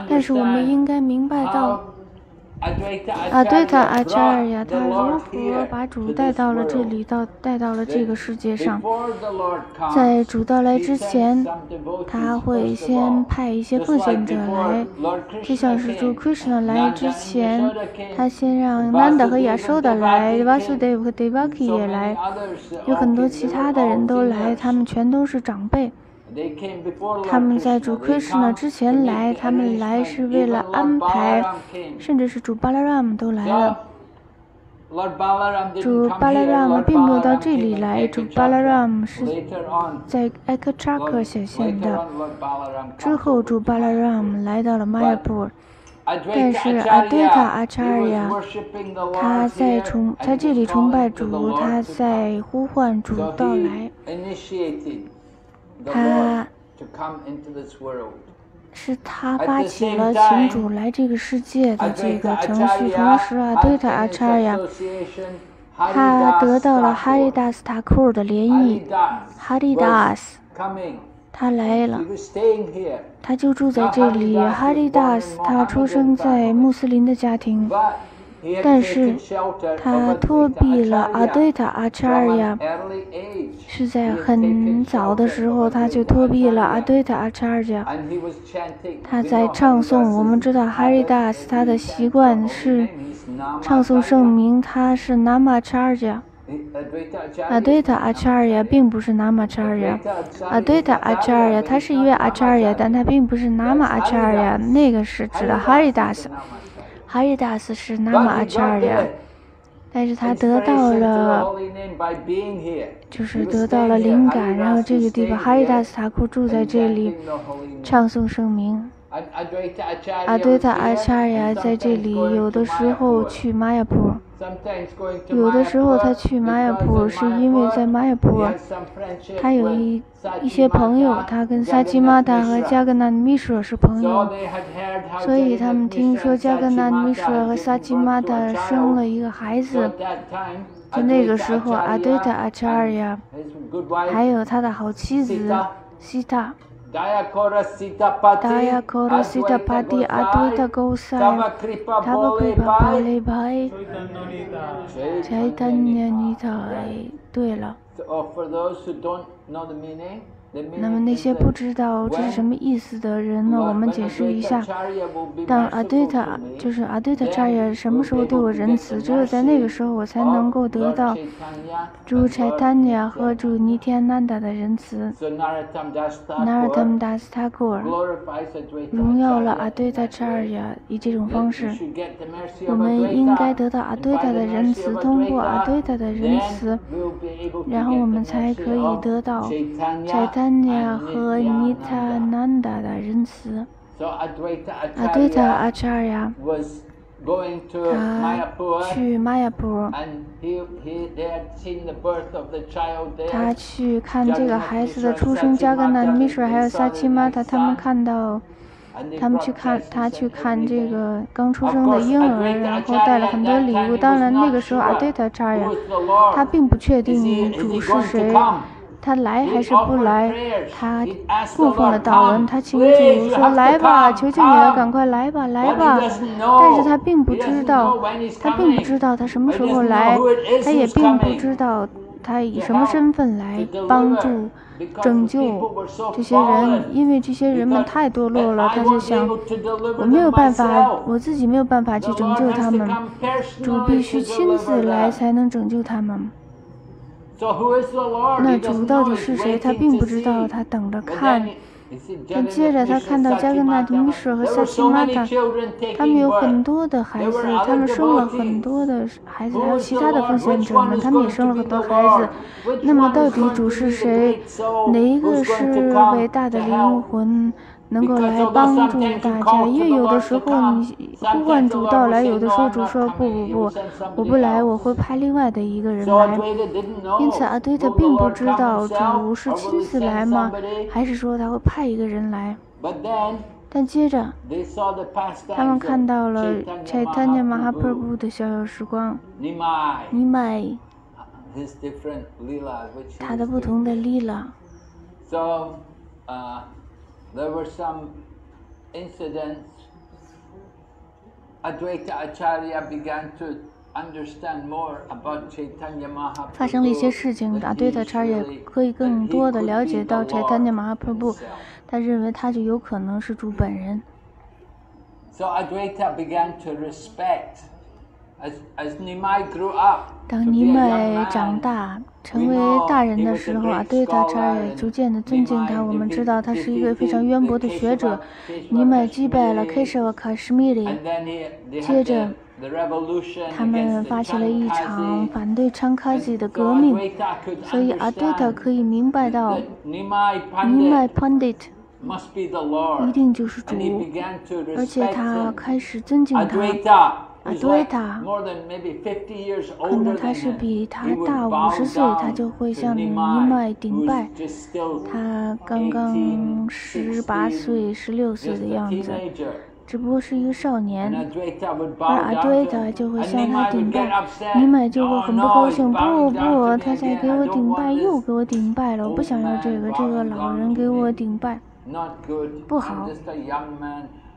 但是我们应该明白到阿对塔阿查尔呀，他如何把主带到了这里，到带到了这个世界上？在主到来之前，他会先派一些奉献者来，就像是主 Krishna 来之前，他先让 Nanda 和 Yashoda 来，Vasudev 和 Devaki 也来，有很多其他的人都来，他们全都是长辈。他们在主奎室呢之前来他们来是为了安排甚至是主巴拉让都来了。主巴拉让并没有到这里来主巴拉让是在埃克查克显现的。之后主巴拉让来到了迈阿布但是阿德塔阿查尔呀他在崇在这里崇拜主他在呼唤主到来。他是他发起了请主来这个世界的这个程序，同时啊，对他阿查亚，他得到了哈利达斯塔库尔的联谊，哈利达斯，他来了，他就住在这里。哈利达斯他出生在穆斯林的家庭。但是，他托庇了阿对塔阿查尔亚，是在很早的时候他就托庇了阿对塔阿查尔亚。他在唱诵，我们知道哈利达斯他的习惯是唱诵圣名，他是南玛查尔亚。阿对塔阿查尔亚，并不是南玛查尔亚。阿对塔阿查尔亚，他是一位阿查尔亚，但他并不是南玛阿查尔亚，那个是指的哈利达斯。哈里达斯是纳玛阿查尔呀，但是他得到了，就是得到了灵感，然后这个地方哈里达斯塔库住在这里，唱诵圣名。阿德塔阿查尔呀，在这里有的时候去玛雅普。有的时候他去玛雅普，是因为在玛雅普，他有一一些朋友，他跟萨基玛塔和加格纳米舍是朋友，所以他们听说加格纳米舍和萨基玛塔生了一个孩子，就那个时候阿德塔阿查尔雅，还有他的好妻子西塔。达雅科罗西达帕蒂阿对塔高塞，他不可以把巴雷拜，柴丹尼尼塔。对了。那么那些不知道这是什么意思的人呢？我们解释一下。当阿对塔就是阿对塔查耶什么时候对我仁慈？只有在那个时候，我才能够得到主柴坦尼亚和主尼天南达的仁慈。纳尔他们达斯塔库尔荣耀了阿对塔查耶，以这种方式，我们应该得到阿对塔的仁慈，通过阿对塔的仁慈，然后我们才可以得到柴坦。和尼塔南达的仁慈，阿对塔阿查尔呀，他去玛雅普，他去看这个孩子的出生，加格纳米水还有萨奇玛塔，他们看到，他们去看他去看这个刚出生的婴儿，然后带了很多礼物。当然那个时候阿对塔查尔呀，他并不确定主是谁。他来还是不来？他供奉了道文，他请主说来吧，求求你了，赶快来吧，来吧。但是他并不知道，他并不知道他什么时候来，他也并不知道他以什么身份来帮助、拯救这些人，因为这些人们太堕落了。他就想，我没有办法，我自己没有办法去拯救他们，主必须亲自来才能拯救他们。那主到底是谁？他并不知道，他等着看。但接着他看到加格纳迪米舍和萨提玛塔，他们有很多的孩子，他们生了很多的孩子，还有其他的奉献者们，他们也生了很多孩子。那么到底主是谁？哪一个是伟大的灵魂？能够来帮助大家，因为有的时候你呼唤主到来，有的时候主说不不不，我不来，我会派另外的一个人来。因此阿对特并不知道主是亲自来吗？还是说他会派一个人来？但接着，他们看到了 Chaitanya Mahaprabhu 的逍遥时光，尼麦，他的不同的利拉。there were some incidents Advaita Acharya began to understand more about Chaitanya Mahaprabhu. 发生了一些事情，阿对塔查也可以更多的了解到 Chaitanya Mahaprabhu，他认为他就有可能是主本人。 So Advaita began to respect. As, as Nimai grew up, 当尼麦长大成为大人的时候阿，对塔这儿逐渐的尊敬他。我们知道他是一个非常渊博的学者。尼麦击败了 Keshav k a s h m i r i 接着。他们发起了一场反对昌卡吉的革命，所以阿德塔可以明白到，尼麦 Pandit 一定就是主，而且他开始尊敬他。阿多伊达，可能他是比他大五十岁，他就会向尼麦顶拜。他刚刚十八岁、十六岁的样子，只不过是一个少年。而阿多伊达就会向他顶拜，尼麦就会很不高兴。不不，他在给我顶拜，又给我顶拜了。我不想要这个，这个老人给我顶拜，不好。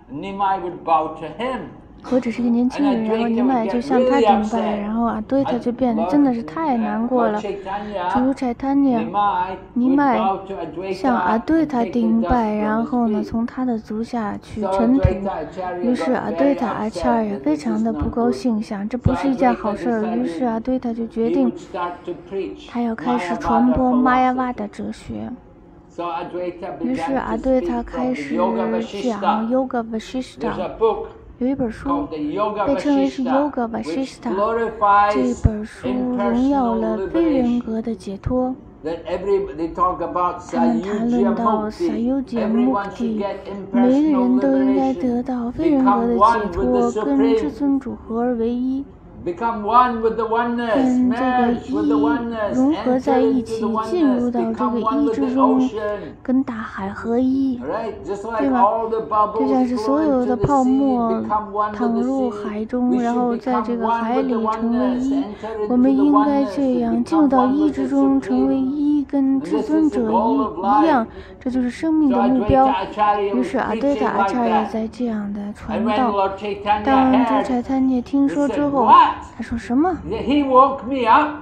尼麦。我只是个年轻人，然后尼麦就向他顶拜，然后阿对塔就变得真的是太难过了。主柴坦尼尼麦向阿对塔顶拜，然后呢从他的足下取尘土。于是阿对塔阿恰尔也非常的不高兴，想这不是一件好事儿。于是阿对塔就决定，他要开始传播玛雅瓦的哲学。于是阿对塔开始讲 Yoga Vasishta。有一本书被称为是 Yoga Vasishta，这本书荣耀了非人格的解脱。他们谈论到萨尤杰穆提，每个人都应该得到非人格的解脱，跟至尊主合而为一。跟这个一融合在一起，进入到这个一之中，跟大海合一，对吧？就像是所有的泡沫躺入海中，然后在这个海里成为一。我们应该这样进入到一之中，成为一，跟至尊者一一样，这就是生命的目标。于是阿德塔阿查也在这样的传道。当朱柴坦涅听说之后，他说什么？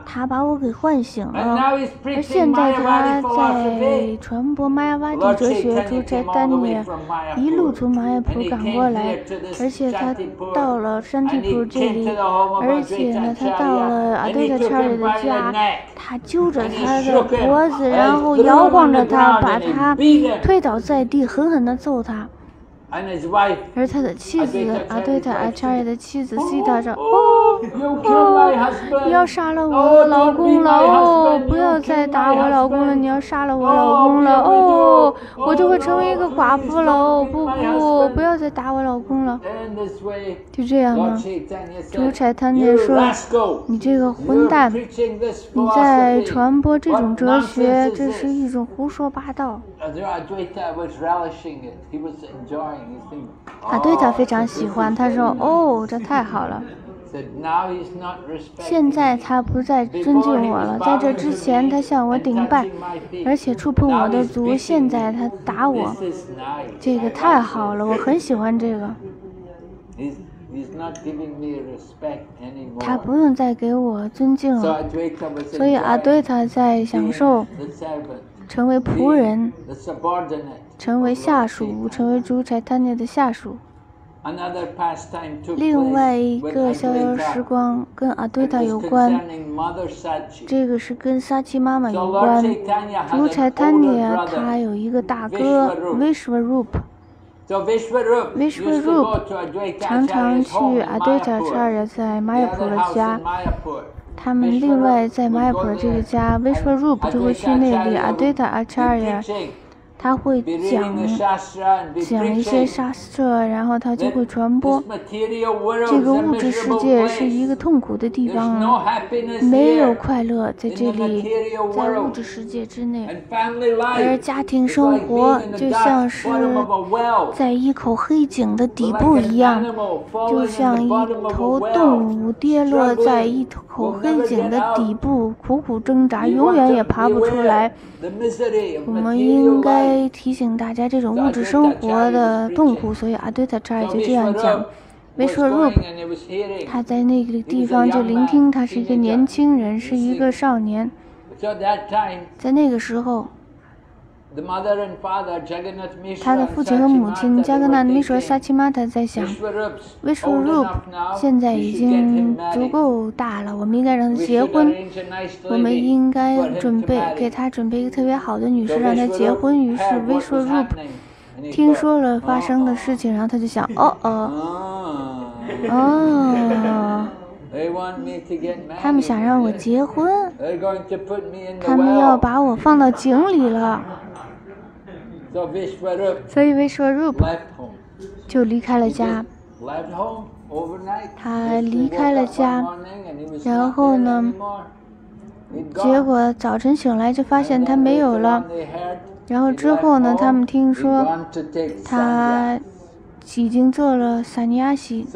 他把我给唤醒了，而现在他在传播玛雅瓦蒂哲学。主柴坦涅一路从玛雅普赶过来，而且他到了山地普这里，而且呢，他到了阿对塔查尔的家，他揪着他的脖子，然后摇晃着他，把他推倒在地，狠狠地揍他。而他的妻子阿对塔阿查尔的妻子西塔说：“哦哦，你要杀了我老公了哦！不要再打我老公了，你要杀了我老公了哦！我就会成为一个寡妇了哦！不不，不要再打我老公了。”就这样呢，主柴坦涅说：“你这个混蛋，你在传播这种哲学，这是一种胡说八道。”阿对塔非常喜欢，他说：“哦，这太好了。”现在他不再尊敬我了，在这之前他向我顶拜，而且触碰我的足，现在他打我，这个太好了，我很喜欢这个。他不用再给我尊敬了，所以阿对他在享受成为仆人，成为下属，成为主宰贪念的下属。另外一个逍遥时光跟阿对塔有关，这个是跟萨奇妈妈有关。主柴坦涅他有一个大哥 Vishwarup。Vishwarup 常常去阿对塔查尔在马雅普的家，他们另外在马雅普的这个家，Vishwarup 就会去那里阿对塔阿查尔。他会讲讲一些沙舍，然后他就会传播。这个物质世界是一个痛苦的地方，没有快乐在这里，在物质世界之内。而家庭生活就像是在一口黑井的底部一样，就像一头动物跌落在一口黑井的底部，苦苦挣扎，永远也爬不出来。我们应该为提醒大家这种物质生活的痛苦，所以阿对在这儿就这样讲。维舍鲁普，他在那个地方就聆听，他是一个年轻人，是一个少年。在那个时候。他的父亲和母亲加格纳尼说萨奇玛塔在想 wish rube 现在已经足够大了我们应该让他结婚。我们应该准备给他准备一个特别好的女士让他结婚。于是 wish rube 听说了发生的事情然后他就想 哦哦哦。他们想让我结婚，他们要把我放到井里了。所以维舍入就离开了家。他离开了家，然后呢？结果早晨醒来就发现他没有了。然后之后呢？他们听说他已经做了萨尼亚西。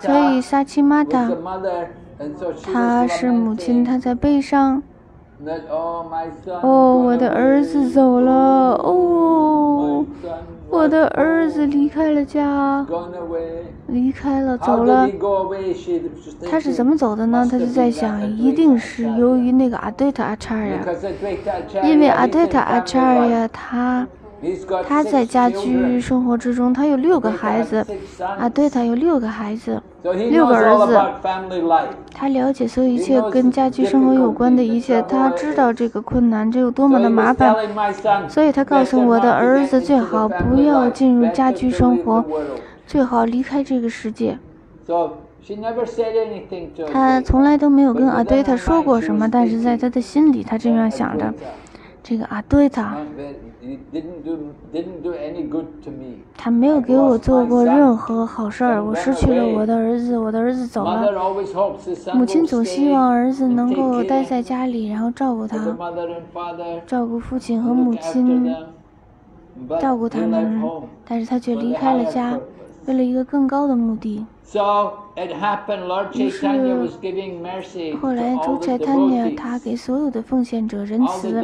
所以萨琪玛达她是母亲她在背上。哦我的儿子走了。哦我的儿子离开了家。离开了走了。他是怎么走的呢？他就在想一定是由于那个阿德塔阿查尔因为阿德塔阿查尔呀他他在家居生活之中他有六个孩子。阿德塔有六个孩子六个儿子。他了解所有一切跟家居生活有关的一切他知道这个困难这有多么的麻烦。所以他告诉我的儿子最好不要进入家居生活最好离开这个世界。他从来都没有跟阿德塔说过什么但是在他的心里他这样想着这个阿德塔他没有给我做过任何好事儿，我失去了我的儿子。我的儿子走了，母亲总希望儿子能够待在家里，然后照顾他，照顾父亲和母亲，照顾他们。但是他却离开了家，为了一个更高的目的。于是后来，主在看见他给所有的奉献者仁慈，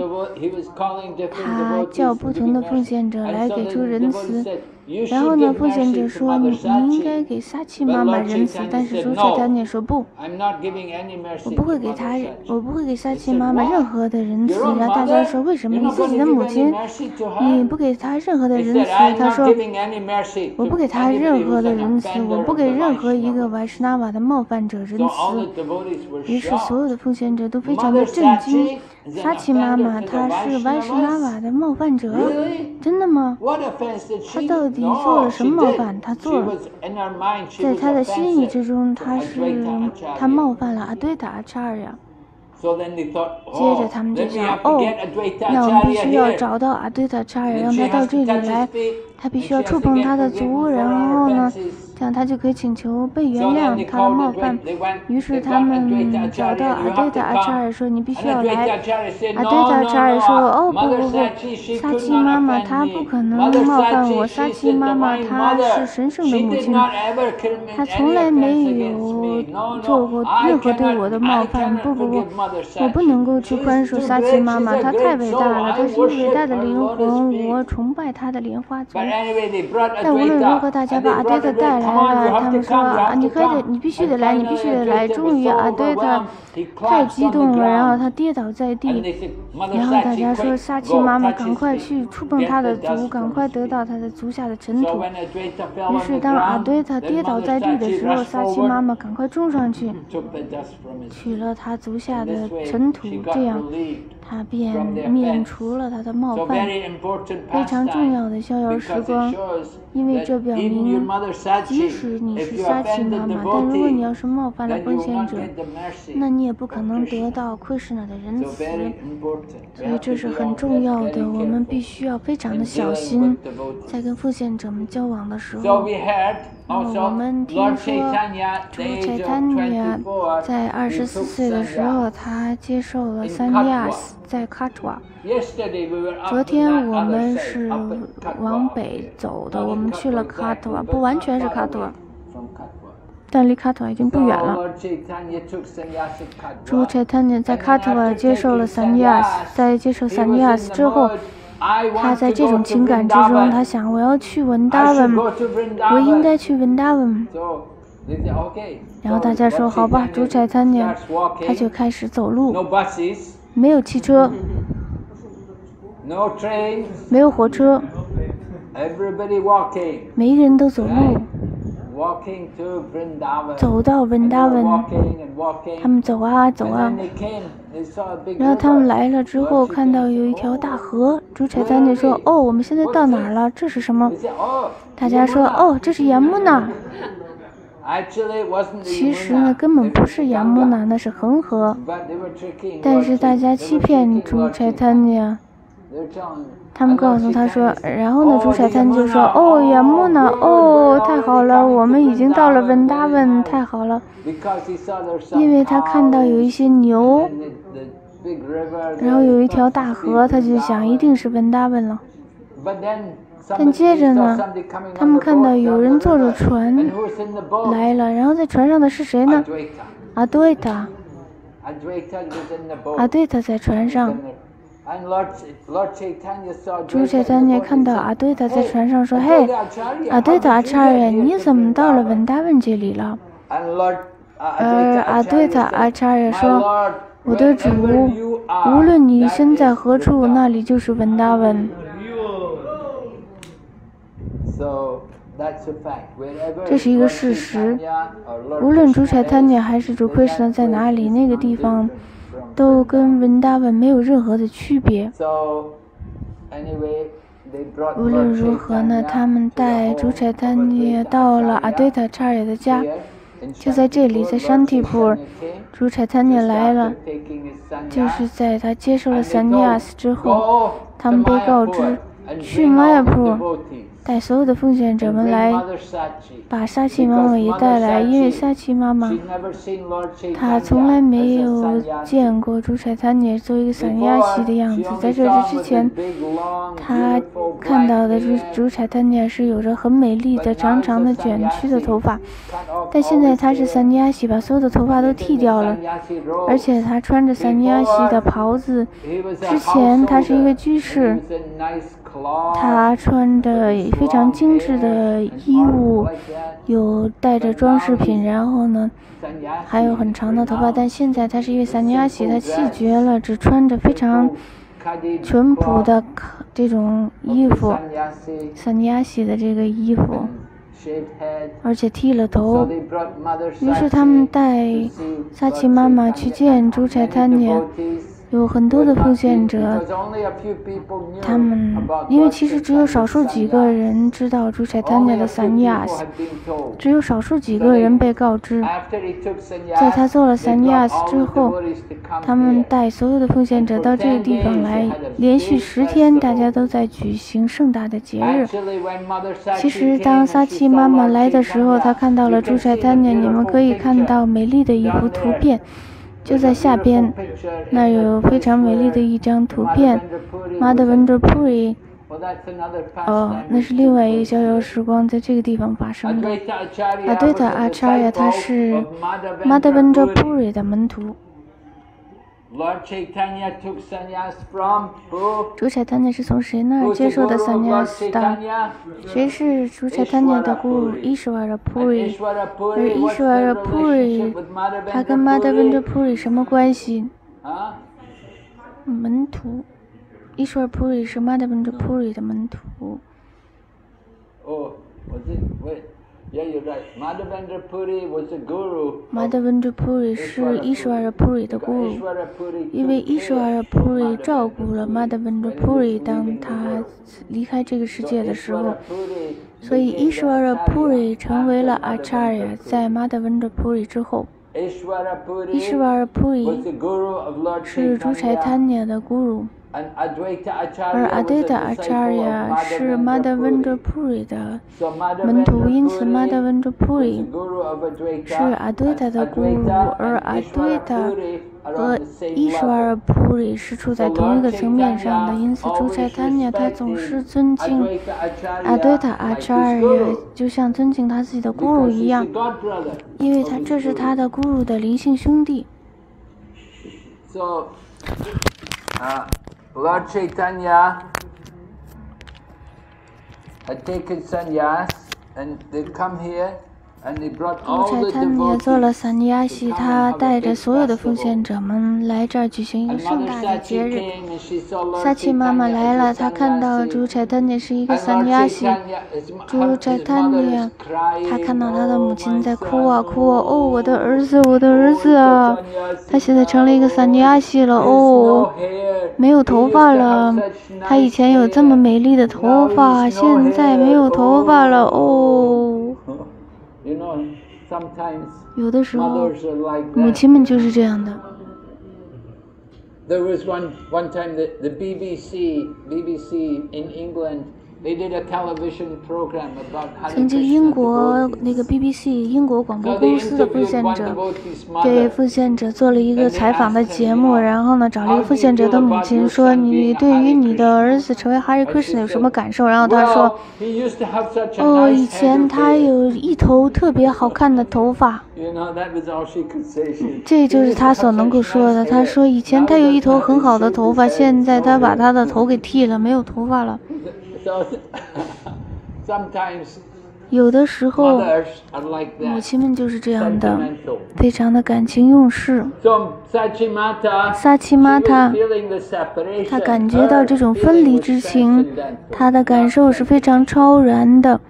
他叫不同的奉献者来给出仁慈。然后呢，奉献者说：‘你你应该给撒奇妈妈仁慈，但是朱雀丹尼说：‘不，我不会给他，我不会给撒奇妈妈任何的仁慈。’然后大家说：‘为什么你自己的母亲你不给她任何的仁慈？’他说：‘我不给她任何的仁慈，我不给任何一个瓦什纳瓦的冒犯者仁慈。’于是所有的奉献者都非常的震惊。沙琪妈妈，她是万世拉瓦的冒犯者，真的吗？她到底做了什么冒犯？她做了，在她的心意之中，她是她冒犯了阿对塔阿查尔呀。接着他们就想，哦，那我们必须要找到阿对塔查尔，让他到这里来，他必须要触碰他的足，然后呢，这样他就可以请求被原谅他的冒犯。于是他们找到阿德塔阿查尔说，你必须要来。阿德塔阿查尔说，哦，不不不，萨琪妈妈，她不可能冒犯我。萨琪妈妈，她是神圣的母亲。她从来没有做过任何对我的冒犯。不不不，我不能够去宽恕萨琪妈妈，她太伟大了，她是有伟大的灵魂，我崇拜她的莲花族。但无论如何，大家把阿德塔带来。他们说啊你可得你必须得来你必须得来终于阿德特太激动了然后他跌倒在地然后大家说沙琪妈妈赶快去触碰他的足赶快得到他的足下的尘土于是当阿德特跌倒在地的时候沙琪妈妈赶快冲上去取了他足下的尘土这样他便免除了他的冒犯，非常重要的逍遥时光，因为这表明，即使你是瞎气妈妈，但如果你要是冒犯了奉献者，那你也不可能得到奎什纳的仁慈，所以这是很重要的，我们必须要非常的小心，在跟奉献者们交往的时候。我们听说，朱塞坦尼亚在二十四岁的时候，他接受了三尼亚斯在卡图瓦。昨天我们是往北走的，我们去了卡图瓦，不完全是卡图瓦，但离卡图瓦已经不远了。朱塞坦尼在卡图瓦接受了三尼亚斯，在接受三尼亚斯之后。他在这种情感之中他想我要去文达文。我应该去文达文。然后大家说好吧主宰餐厅。他就开始走路。没有汽车。没有火车。每个人都走路。走到 Vrindavan，他们走啊走啊，然后他们来了之后，看到有一条大河。朱彩丹就说：“哦，我们现在到哪儿了？这是什么？”大家说：“哦，这是杨木那。”其实呢，根本不是杨木那，那是恒河。但是大家欺骗朱彩丹呀。他们告诉他说，然后呢？朱彩灿就说：“哦，雅木呢？哦，太好了，我们已经到了温达文，太好了。因为他看到有一些牛，然后有一条大河，他就想一定是温达文了。但接着呢，他们看到有人坐着船来了，然后在船上的是谁呢？阿杜伊塔，阿杜伊塔在船上。”朱雀丹尼看到阿对塔在船上说：“嘿，阿对塔阿查尔，你怎么到了文达文这里了？”而阿对塔阿查尔说：“我的主，无论你身在何处，那里就是文达文。”这是一个事实。无论朱雀丹尼还是主奎什在哪里，那个地方。都跟文达文没有任何的区别。无论如何呢他们带朱彩丹尼到了阿德塔查尔的家。就在这里在山体部朱彩丹尼来了就是在他接受了萨尼亚斯之后他们被告知去马尔带所有的奉献者们来，把沙琪妈妈也带来，因为沙琪妈妈，她从来没有见过朱彩丹尼做一个萨尼亚西的样子。在这之前，她看到的朱朱彩丹尼是有着很美丽的长长的卷曲的头发，但现在她是萨尼亚西，把所有的头发都剃掉了，而且她穿着萨尼亚西的袍子。之前她是一个居士。他穿着非常精致的衣物，有带着装饰品，然后呢，还有很长的头发。但现在他是因为萨尼亚西，他气绝了，只穿着非常淳朴的这种衣服，萨尼亚西的这个衣服，而且剃了头。于是他们带萨琪妈妈去见朱柴丹尼，有很多的奉献者，他们因为其实只有少数几个人知道朱柴丹尼的散亚斯，只有少数几个人被告知。在他做了散亚斯之后，他们带所有的奉献者到这个地方来，连续十天，大家都在举行盛大的节日。其实，当萨琪妈妈来的时候，她看到了朱柴丹尼，你们可以看到美丽的一幅图片，就在下边，那有非常美丽的一张图片。Madhvendra Puri，哦，那是另外一个逍遥时光在这个地方发生的。阿对塔阿查亚他是 Madhvendra Puri 的门徒。主柴丹尼是从谁那儿接受的散亚斯的？谁是主柴丹尼的 guru？伊什瓦尔普瑞。而伊什瓦尔普瑞，他跟 Mother Vanderpuri 什么关系？门徒。伊什瓦尔普瑞是 Mother Vanderpuri 的门徒。哦，我这喂。Yeah, you're right. Madhavendra Puri was the guru. Madhavendra Puri 是伊什瓦尔普里的 guru，因为伊什瓦尔普里照顾了 Madhavendra Puri，当他离开这个世界的时候，所以伊什瓦尔普里成为了 Acharya，在 Madhavendra Puri 之后。伊什瓦尔普里是主柴丹尼的 guru。而阿德塔阿查亚是 Madhavendra Puri 的门徒，因此 Madhavendra Puri 是阿德塔的 guru，而阿德塔和伊什瓦尔普里是处在同一个层面上的，因此朱柴丹尼他总是尊敬阿德塔阿查亚，就像尊敬他自己的 guru 一样，因为他这是他的 guru 的灵性兄弟。So, uh, Lord Chaitanya. Had taken sannyas and they come here. 朱彩们也做了萨尼阿西，他带着所有的奉献者们来这儿举行一个盛大的节日。萨奇妈妈来了，她看到朱彩坦尼是一个萨尼阿西。朱彩坦尼，她看到他的母亲在哭啊哭啊！哦，我的儿子，我的儿子啊！他现在成了一个萨尼阿西了哦，没有头发了。他以前有这么美丽的头发，现在没有头发了哦。有的时候 mothers are like 母 that. 亲们就是这样的。 There was one one time the, the BBC BBC in England 曾经英国那个 BBC 英国广播公司的奉献者给奉献者做了一个采访的节目，然后呢，找了一个奉献者的母亲说：“你对于你的儿子成为 Harry Christian 有什么感受？”然后他说：“哦，以前他有一头特别好看的头发。” 这就是他所能够说的。他说：“以前他有一头很好的头发，现在他把他的头给剃了，没有头发了。” 有的时候，母亲们就是这样的，非常的感情用事。萨奇玛塔，他感觉到这种分离之情，他的感受是非常超然的，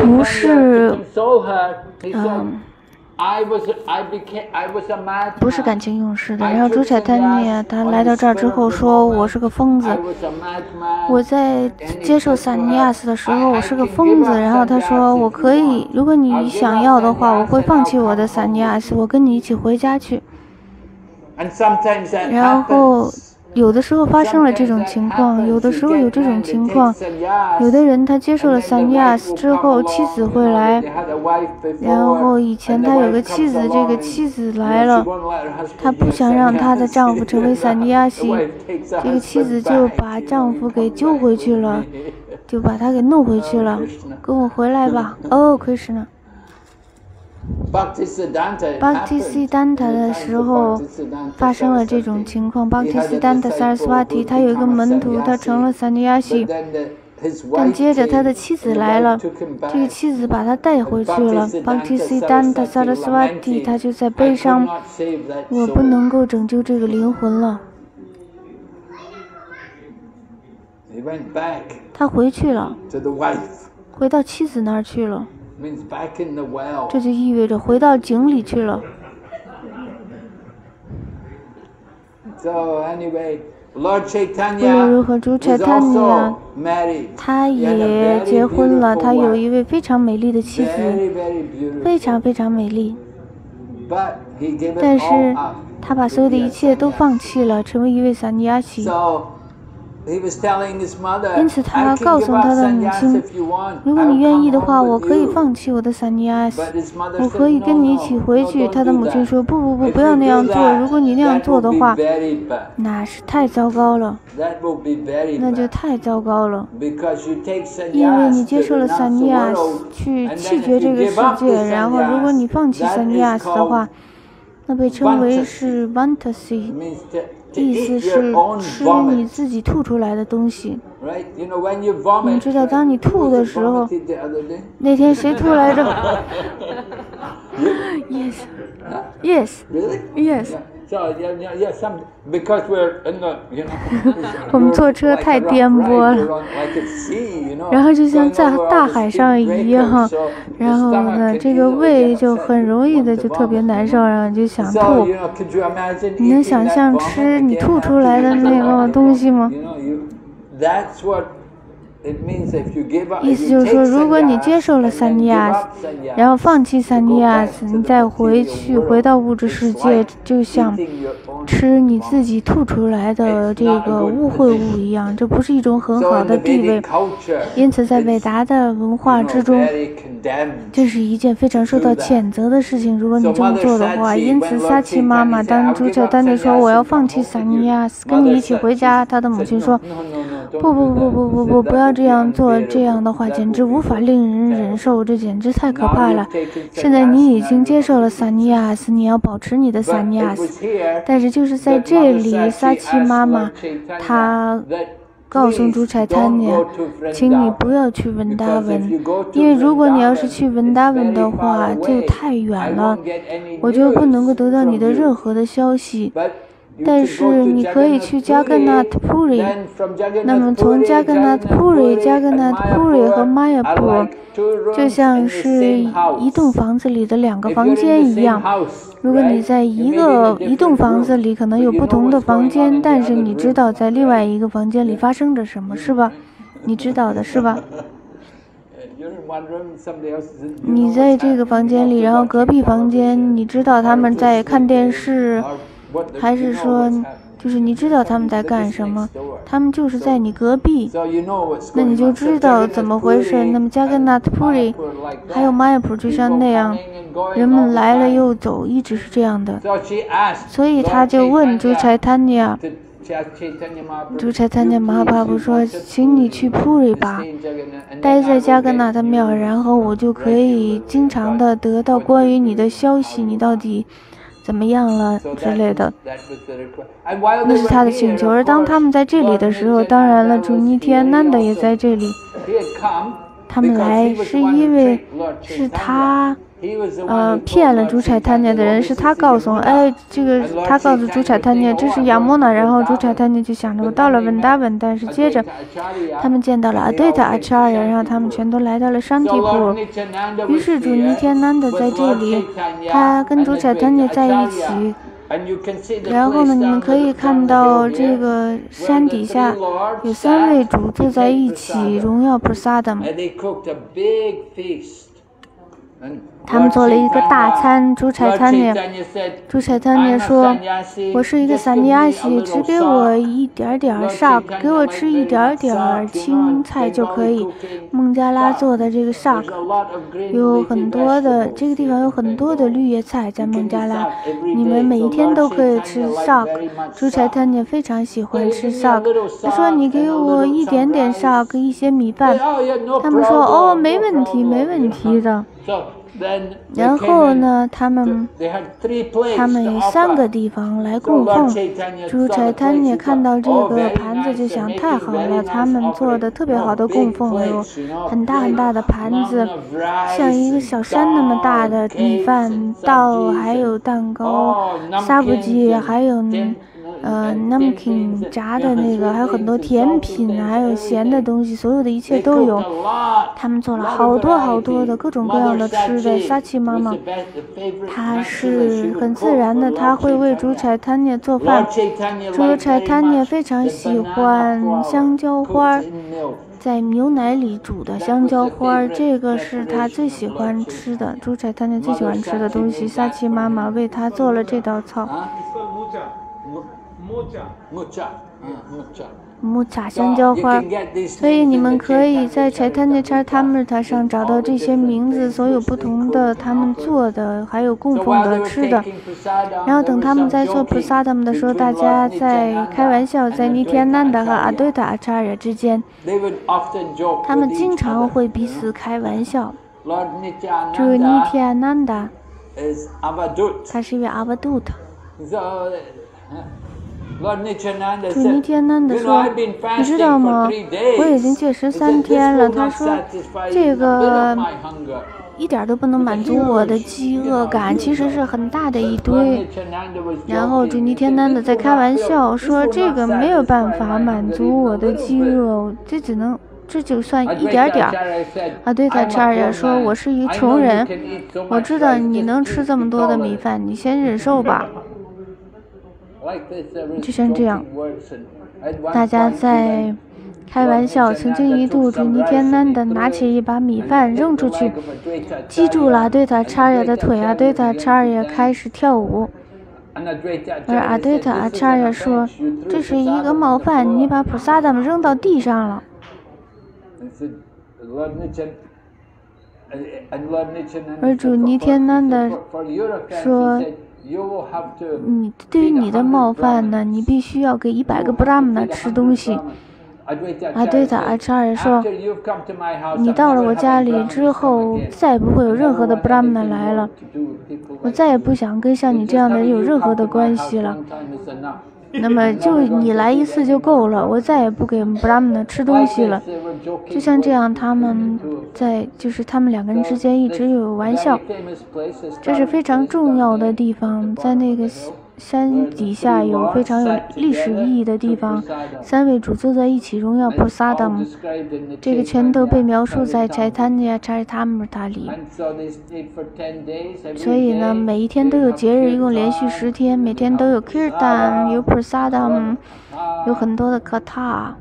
不是，嗯。不是感情用事的。然后朱彩丹尼他来到这儿之后说：“我是个疯子.我在接受萨尼亚斯的时候，我是个疯子。”然后他说：“我可以，如果你想要的话，我会放弃我的萨尼亚斯，我跟你一起回家去。然后.有的时候发生了这种情况，有的时候有这种情况。有的人他接受了萨尼亚斯之后，妻子会来，然后以前他有个妻子，这个妻子来了，她不想让她的丈夫成为萨尼亚西，这个妻子就把丈夫给救回去了，就把他给弄回去了，跟我回来吧。哦，Krishna。巴提斯丹塔的时候发生了这种情况。巴提斯丹塔萨尔斯瓦提他有一个门徒，他成了萨尼亚西，但接着他的妻子来了，这个妻子把他带回去了。巴提斯丹塔萨尔斯瓦提他就在悲伤，我不能够拯救这个灵魂了。他回去了，回到妻子那儿去了。这就意味着回到井里去了。无论如何，朱查坦尼亚他也结婚了，他有一位非常美丽的妻子，非常非常美丽。但是他把所有的一切都放弃了，成为一位萨尼阿奇。因此他告诉他的母亲如果你愿意的话我可以放弃我的 sannyas 我可以跟你一起回去他的母亲说不不不不要那样做如果你那样做的话那是太糟糕了。那就太糟糕了。因为你接受了 sannyas 去弃绝这个世界然后如果你放弃 sanyas 的话那被称为是 bantasy 意思是吃你自己吐出来的东西。你知道当你吐的时候 那天谁吐来着？Yes. Yes. Yes. 我们坐车太颠簸了。然后就像在大海上一样然后呢这个胃就很容易的就特别难受然后就想吐。你能想象吃你吐出来的那个东西吗？意思就是说，如果你接受了三尼亚，然后放弃三尼亚，你再回去回到物质世界，就像吃你自己吐出来的这个污秽物一样，这不是一种很好的地位。因此在伟大的文化之中。这是一件非常受到谴责的事情。如果你这么做的话，因此撒奇妈妈当朱彩丹尼说我要放弃萨尼亚斯，跟你一起回家，他的母亲说。不不不不不不，不要这样做，这样的话简直无法令人忍受，这简直太可怕了。现在你已经接受了萨尼亚斯，你要保持你的萨尼亚斯。但是就是在这里，撒奇妈妈她告诉朱柴他涅，请你不要去文达文，因为如果你要是去文达文的话，就太远了，我就不能够得到你的任何的消息。但是你可以去加格纳特普里，那么从加格纳特普里、加格纳特普里和玛雅普，就像是一栋房子里的两个房间一样。如果你在一个一栋房子里可能有不同的房间，但是你知道在另外一个房间里发生着什么，是吧？你知道的是吧？你在这个房间里，然后隔壁房间你知道他们在看电视。还是说，就是你知道他们在干什么？他们就是在你隔壁，那你就知道怎么回事。那么加格纳特普里还有马雅普就像那样，人们来了又走，一直是这样的。所以他就问朱柴坦尼亚，朱柴坦尼亚马哈帕布说：“请你去普里吧，待在加格纳的庙，然后我就可以经常的得到关于你的消息，你到底。”怎么样了之类的，那是他的请求。而当他们在这里的时候，当然了，朱尼天南的也在这里。他们来是因为是他。呃，骗了朱彩探念的人是他告诉我，哎，这个他告诉朱彩探念这是亚莫娜，然后朱彩探念就想着我到了文达文，但是接着他们见到了阿对的阿查尔，然后他们全都来到了山地部，于是主尼天南的在这里，他跟朱彩探念在一起，然后呢，你们可以看到这个山底下有三位主坐在一起，荣耀菩萨的。他们做了一个大餐，朱柴餐呢？朱柴餐呢说：“我是一个萨尼阿西，只给我一点点儿沙，给我吃一点点青菜就可以。”孟加拉做的这个沙，有很多的，这个地方有很多的绿叶菜，在孟加拉，你们每一天都可以吃沙。朱柴餐呢非常喜欢吃沙，他说：“你给我一点点 shark，一些米饭。”他们说：“哦，没问题，没问题的。”然后呢，他们他们有三个地方来供奉。朱柴坦也看到这个盘子，就想太好了，他们做的特别好的供奉，有很大很大的盘子，像一个小山那么大的米饭、稻，还有蛋糕、沙布鸡，还有。呃，namkin 炸的那个，还有很多甜品，还有咸的东西，所有的一切都有。他们做了好多好多的各种各样的吃的。撒奇妈妈，她是很自然的，她会为朱柴坦涅做饭。朱柴坦涅非常喜欢香蕉花，在牛奶里煮的香蕉花，这个是他最喜欢吃的。朱彩坦涅最喜欢吃的东西，萨琪妈妈为他做了这道菜。木茶香蕉花，所以你们可以在 Chaitanya t a m r t a 上找到这些名字，所有不同的他们做的，还有供奉的吃的。然后等他们在做菩萨他们的时候，大家在开玩笑，在 Nityananda 和 Advaita Acharya 之间，他们经常会彼此开玩笑。这个 Nityananda，他是一位阿巴杜特。主尼天南的说：“你知道吗？我已经戒食三天了。”他说：“这个一点都不能满足我的饥饿感，其实是很大的一堆。”然后主尼天南的在开玩笑说：“这个没有办法满足我的饥饿，这只能这就算一点点儿。”啊，对他查尔也说：“我是一穷人，我知道你能吃这么多的米饭，你先忍受吧。”就像这样，大家在开玩笑。曾经一度，朱尼天南的拿起一把米饭扔出去，记住了，对他查尔的腿啊，对他查尔开始跳舞。而阿对塔阿查尔说：“这是一个冒犯，你把菩萨他们扔到地上了。”而主尼天南的说。你对于你的冒犯呢？你必须要给一百个布拉姆呢吃东西。啊，对的，阿查尔说，你到了我家里之后，再也不会有任何的布拉姆呢来了。我再也不想跟像你这样的人有任何的关系了。那么就你来一次就够了，我再也不给布拉姆吃东西了。就像这样，他们在就是他们两个人之间一直有玩笑。这是非常重要的地方，在那个山底下有非常有历史意义的地方。三位主坐在一起，荣耀菩萨的，这个全都被描述在《柴坦尼亚查塔姆塔》里。所以呢，每一天都有节日，一共连续十天，每天都有 kirtan，有菩萨的，有很多的可塔。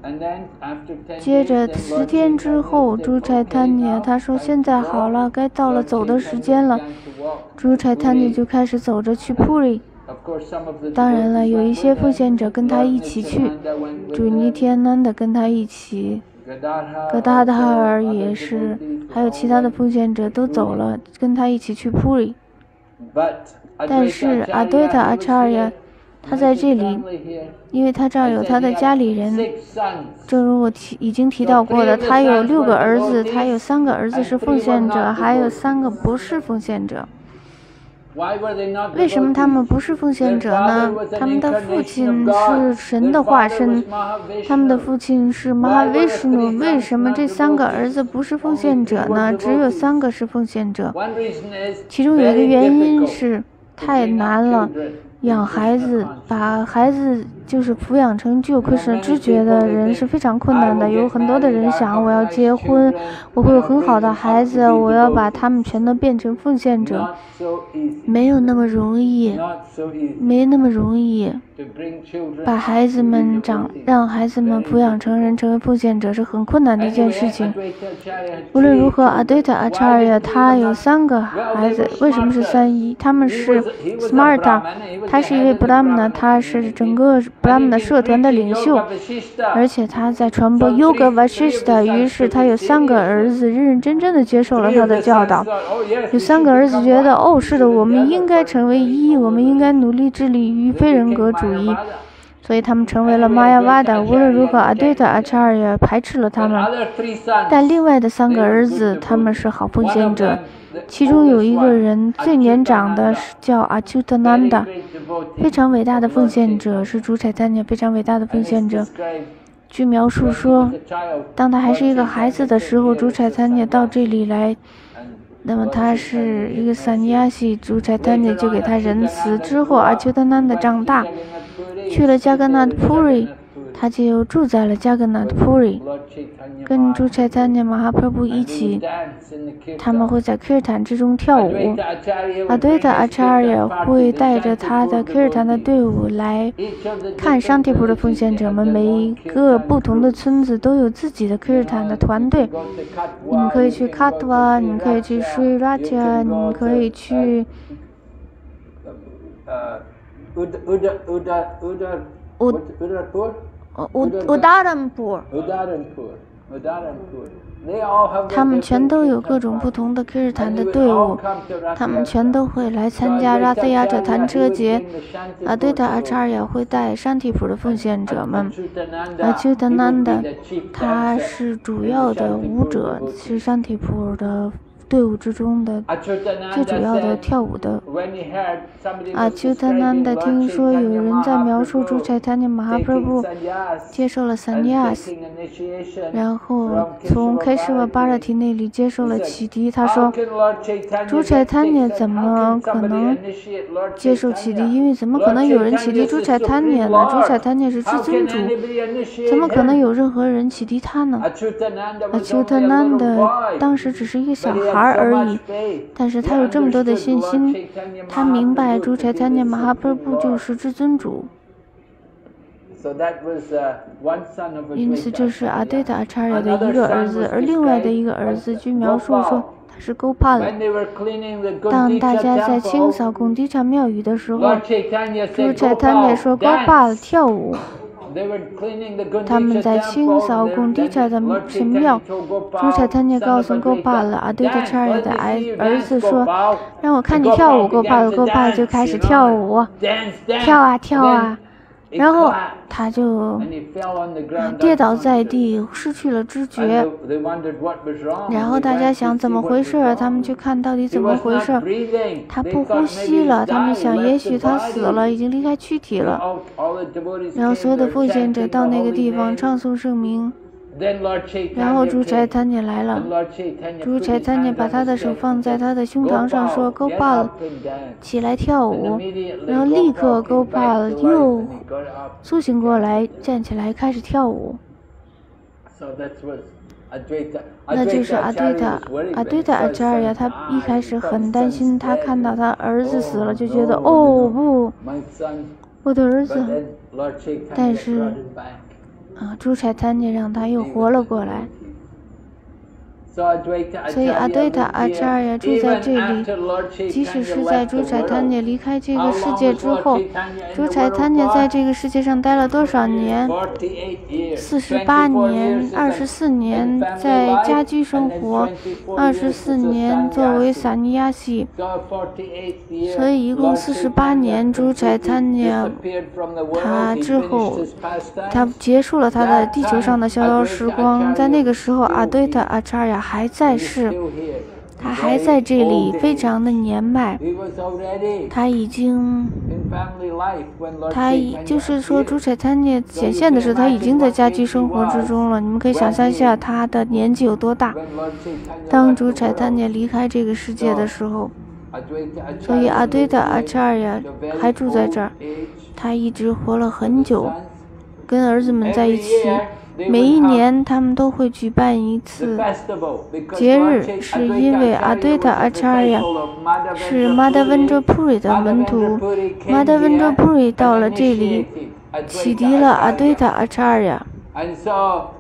接着十天之后，朱柴坦尼亚他说：“现在好了，该到了走的时间了。”朱柴坦尼就开始走着去 Puri。当然了，有一些奉献者跟他一起去，主尼天南的跟他一起，格达达尔也是，还有其他的奉献者都走了，跟他一起去 Puri。但是阿对塔阿查尔呀，他在这里，因为他这儿有他的家里人，正如我提已经提到过的，他有六个儿子，他有三个儿子是奉献者，还有三个不是奉献者。为什么他们不是奉献者呢？他们的父亲是神的化身，他们的父亲是马哈维什努。为什么这三个儿子不是奉献者呢？只有三个是奉献者。其中有一个原因是太难了。养孩子，把孩子就是抚养成具有克什知觉的人是非常困难的。有很多的人想，我要结婚，我会有很好的孩子，我要把他们全都变成奉献者，没有那么容易，没那么容易。把孩子们长，让孩子们抚养成人，成为奉献者是很困难的一件事情。无论如何，阿德塔阿查尔亚他有三个孩子，为什么是三一？他们是 Smarta，他是一位布拉姆呢，他是整个布拉姆的社团的领袖，而且他在传播 Yoga Vashishta，于是他有三个儿子认认真真的接受了他的教导。有三个儿子觉得，哦，是的，我们应该成为一，我们应该努力致力于非人格。主义，所以他们成为了玛雅瓦的。无论如何，阿对的阿查尔也排斥了他们。但另外的三个儿子，他们是好奉献者。其中有一个人最年长的是叫阿丘特南达，非常伟大的奉献者，是主彩丹尼非常伟大的奉献者。据描述说，当他还是一个孩子的时候，主彩丹尼到这里来。那么他是一个萨尼亚西，主宰丹尼就给他仁慈。之后阿丘特南的长大，去了加格纳的普瑞。他就住在了加格纳的普里，跟朱柴丹尼马哈普布一起，他们会在克尔坦之中跳舞。阿对的阿查尔也会带着他的克尔坦的队伍来看上提普的奉献者们。每一个不同的村子都有自己的克尔坦的团队。你们可以去卡图啊，你们可以去水拉提，你们可以去。乌达乌达乌达乌达乌达普。乌乌达仁普，他们全都有各种不同的科尔坦的队伍，他们全都会来参加拉斯亚者弹车节。啊，对的，阿查尔也会带山体普的奉献者们。啊，丘德南的，他是主要的舞者，是山体普的。队伍之中的最主要的跳舞的阿丘特南的听说有人在描述朱柴塔尼马哈普布接受了三尼亚斯，然后从开什瓦巴拉提那里接受了启迪。他说，朱柴塔尼怎么可能接受启迪？因为怎么可能有人启迪朱柴塔尼呢？朱柴塔尼是至尊主，怎么可能有任何人启迪他呢？阿丘特南的当时只是一个小孩。而已，但是他有这么多的信心，他明白朱柴参念马哈普布就是至尊主，因此这是阿对达阿查尔的一个儿子，而另外的一个儿子据描述说他是勾帕了。当大家在清扫贡地上庙宇的时候，朱柴参念说勾帕了跳舞。他们在清扫工地上的神庙。朱彩他尼告诉够帕了，阿对的查尔的儿儿子说：“让我看你跳舞。”够帕了，够帕了就开始跳舞，跳啊跳啊。然后他就跌倒在地失去了知觉然后大家想怎么回事他们去看到底怎么回事他不呼吸了他们想也许他死了已经离开躯体了。然后所有的奉献者到那个地方唱颂圣名。然后朱柴坦尼来了，朱柴坦尼把他的手放在他的胸膛上，说：“勾巴起来跳舞。”然后立刻勾了又苏醒过来，站起来开始跳舞。那就是阿对塔，阿对塔阿扎尔呀，他一开始很担心，他看到他儿子死了，就觉得哦不，我的儿子，但是。啊，猪柴贪念让他又活了过来。所以阿德塔阿查尔住在这里即使是在朱柴他涅离开这个世界之后朱柴他涅在这个世界上待了多少年四十八年二十四年在家居生活二十四年作为萨尼亚系所以一共四十八年朱柴他涅他之后他结束了他的地球上的逍遥时光在那个时候阿德塔阿查尔还在世他还在这里非常的年迈。他已经他已就是说主彩他念显现的时候他已经在家居生活之中了。你们可以想象一下他的年纪有多大。当主彩他念离开这个世界的时候所以阿堆的阿查尔呀还住在这儿。他一直活了很久跟儿子们在一起。每一年他们都会举办一次节日，是因为阿对 Advaita 塔阿 of Madhavendra 是马达温哲 Puri. 普瑞的门徒玛达温哲 here 普瑞到了这里启迪了阿对 Acharya. 塔阿查尔呀。And so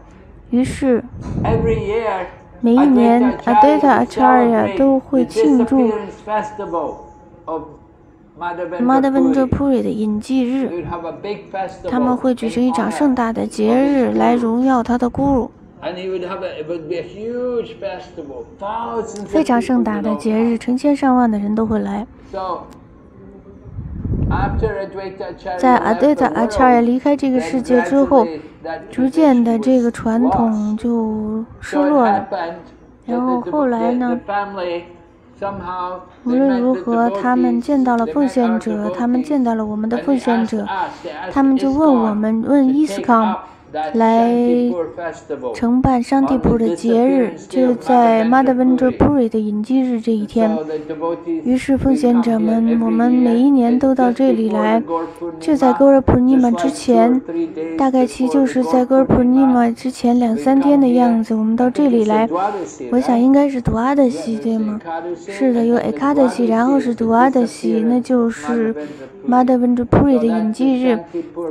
于是每一年阿对塔 Acharya 阿呀 celebrate 都会庆祝 Madhavendra Puri 的隐居日，他们会举行一场盛大的节日来荣耀他的 Guru，非常盛大的节日，成千上万的人都会来。在 Adeta Acharya 离开这个世界之后，逐渐的这个传统就失落了，然后后来呢？无论如何，他们见到了奉献者，他们见到了我们的奉献者，他们就问我们：问伊斯康。来.承办山地普的节日，就在玛达温哲普瑞的隐居日这一天。于是奉献者们，我们每一年都到这里来就在玛 like 之前，大概其就是在勾尔普尼 Purnima, 之前两三天的样子，我们到这里来我想应该是图阿的 Yeah, 西对吗是的，有卡的西，然后是图阿的西，那就是 Madhavendra 玛 Puri. 的隐 the 日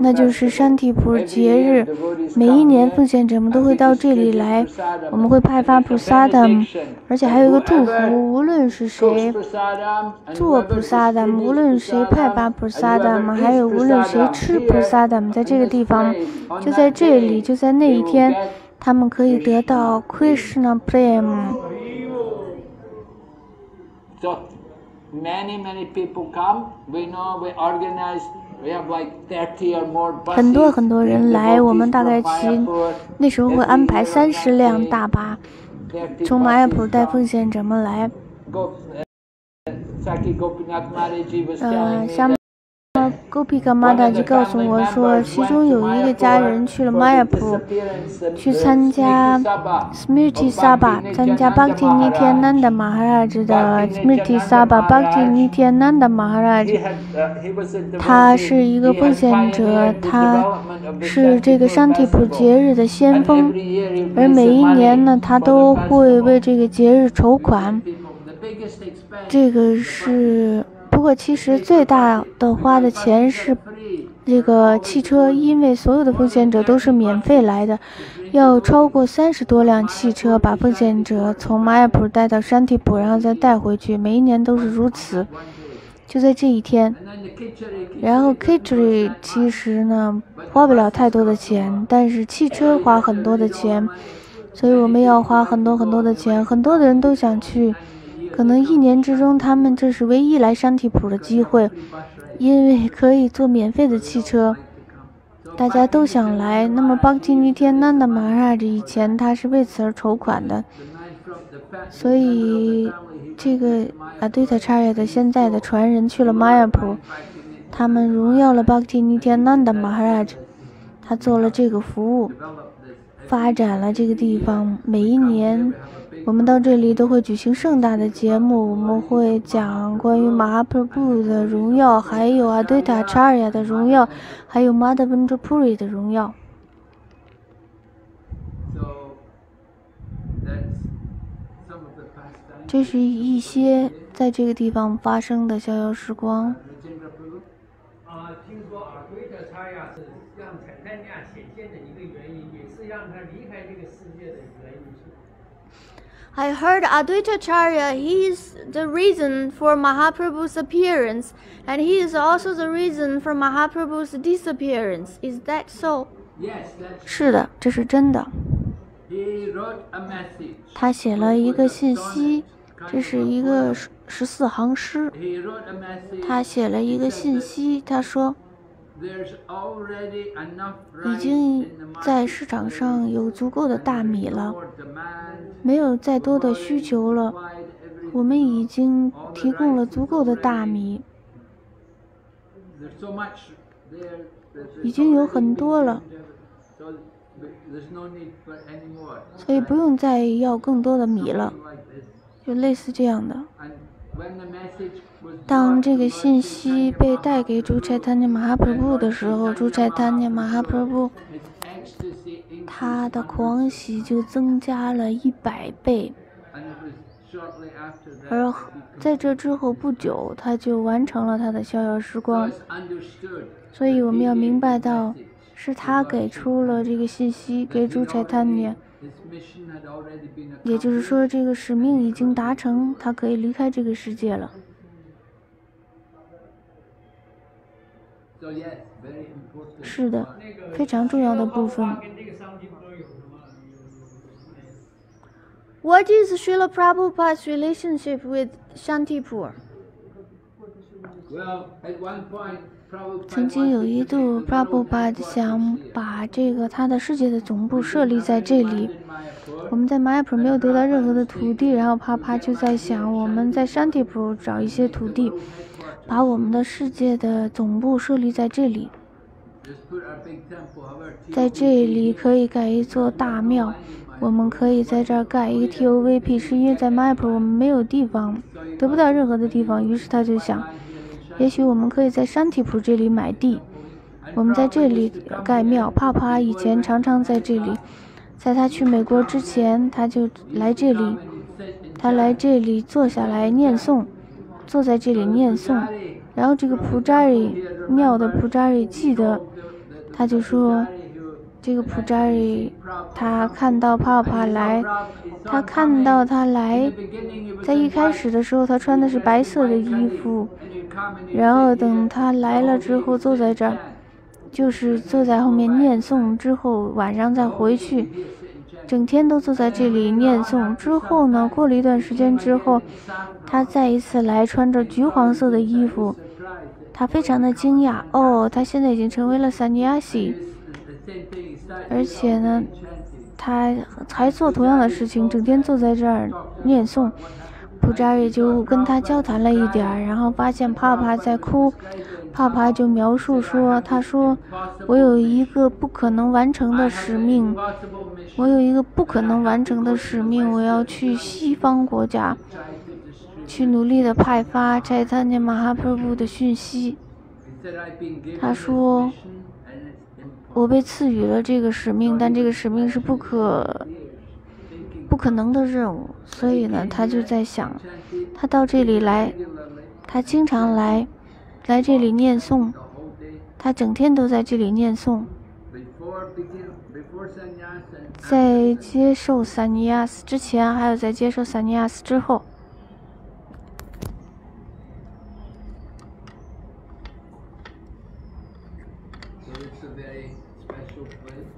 那就是山地普节日。每一年奉献者们都会到这里来我们会派发菩萨的而且还有一个祝福无论是谁做菩萨的无论谁派发菩萨的还有无论谁吃菩萨的在这个地方就在这里就在那一天他们可以得到 krishna Pram 很多很多人来，我们大概骑，那时候会安排三十辆大巴，从马尔普带奉献者们来，呃，相。Gopika 玛达就告诉我说，其中有一个家人去了玛雅普，去参加 Smriti Sabha，参加 Bhakti Nityananda Maharaj 的 Smriti Sabha Bhakti Nityananda Maharaj。他是一个奉献者，他是这个山体普节日的先锋，而每一年呢，他都会为这个节日筹款。这个是，不过其实最大的花的钱是这个汽车，因为所有的奉献者都是免费来的，要超过三十多辆汽车把奉献者从马雅普带到山体普，然后再带回去，每一年都是如此。就在这一天，然后 k i t r y 其实呢花不了太多的钱，但是汽车花很多的钱，所以我们要花很多很多的钱，很多的人都想去。可能一年之中，他们这是唯一来山体普的机会，因为可以坐免费的汽车。大家都想来。那么邦吉尼天南的马哈这以前他是为此而筹款的，所以这个阿对塔查亚的现在的传人去了玛雅普，他们荣耀了邦吉尼天南的马哈吉，他做了这个服务，发展了这个地方。每一年。我们到这里都会举行盛大的节目，我们会讲关于马哈普布的荣耀，还有阿对塔查尔亚的荣耀，还有马达本卓普瑞的荣耀。这是一些在这个地方发生的逍遥时光。I heard Advaitacharya, he is the reason for Mahaprabhu's appearance, and he is also the reason for Mahaprabhu's disappearance. Is that so? Yes, 是的，这是真的。 He wrote a message. 他写了一个信息，这是一个十十四行诗。 He wrote a message. 他写了一个信息，他说 There's already enough 已经在市场上有足够的大米了没有再多的需求了我们已经提供了足够的大米已经有很多了所以不用再要更多的米了就类似这样的。当这个信息被带给朱财贪尼马哈普布的时候，朱财贪尼马哈普布，他的狂喜就增加了一百倍。而在这之后不久，他就完成了他的逍遥时光。所以我们要明白到，是他给出了这个信息给朱财贪尼，也就是说，这个使命已经达成，他可以离开这个世界了。是的，非常重要的部分。？What is Srila Prabhupada's relationship with Prabhupada 曾经有一度 headquarters 想把这个他的世界的总部设立在这里。我们在 Mayapur, 没有得到任何的土地，然后啪啪就在想，我们在 Shantipur 找一些土地，把我们的世界的总部设立在这里在这里可以盖一座大庙。我们可以在这儿盖一个 TOVP，是因为在玛雅普我们没有地方，得不到任何的地方，于是他就想，也许我们可以在山体普这里买地，我们在这里盖庙。帕帕以前常常在这里，在他去美国之前，他就来这里，他来这里坐下来念诵，坐在这里念诵。然后这个普扎里庙的普扎里记得，他就说，这个普扎里他看到帕帕来，他看到他来，在一开始的时候他穿的是白色的衣服，然后等他来了之后坐在这儿，就是坐在后面念诵之后，晚上再回去，整天都坐在这里念诵。之后呢，过了一段时间之后，他再一次来，穿着橘黄色的衣服，他非常的惊讶，哦，他现在已经成为了萨尼亚西，而且呢，他还做同样的事情，整天坐在这儿念诵。普扎也就跟他交谈了一点儿，然后发现帕帕在哭，帕帕就描述说：“他说我有一个不可能完成的使命，我有一个不可能完成的使命，我要去西方国家，去努力的派发斋坦尼马哈普布的讯息。”他说：“我被赐予了这个使命，但这个使命是不可。”不可能的任务，所以呢，他就在想，他到这里来，他经常来，来这里念诵，他整天都在这里念诵。在接受萨尼亚斯之前，还有在接受萨尼亚斯之后，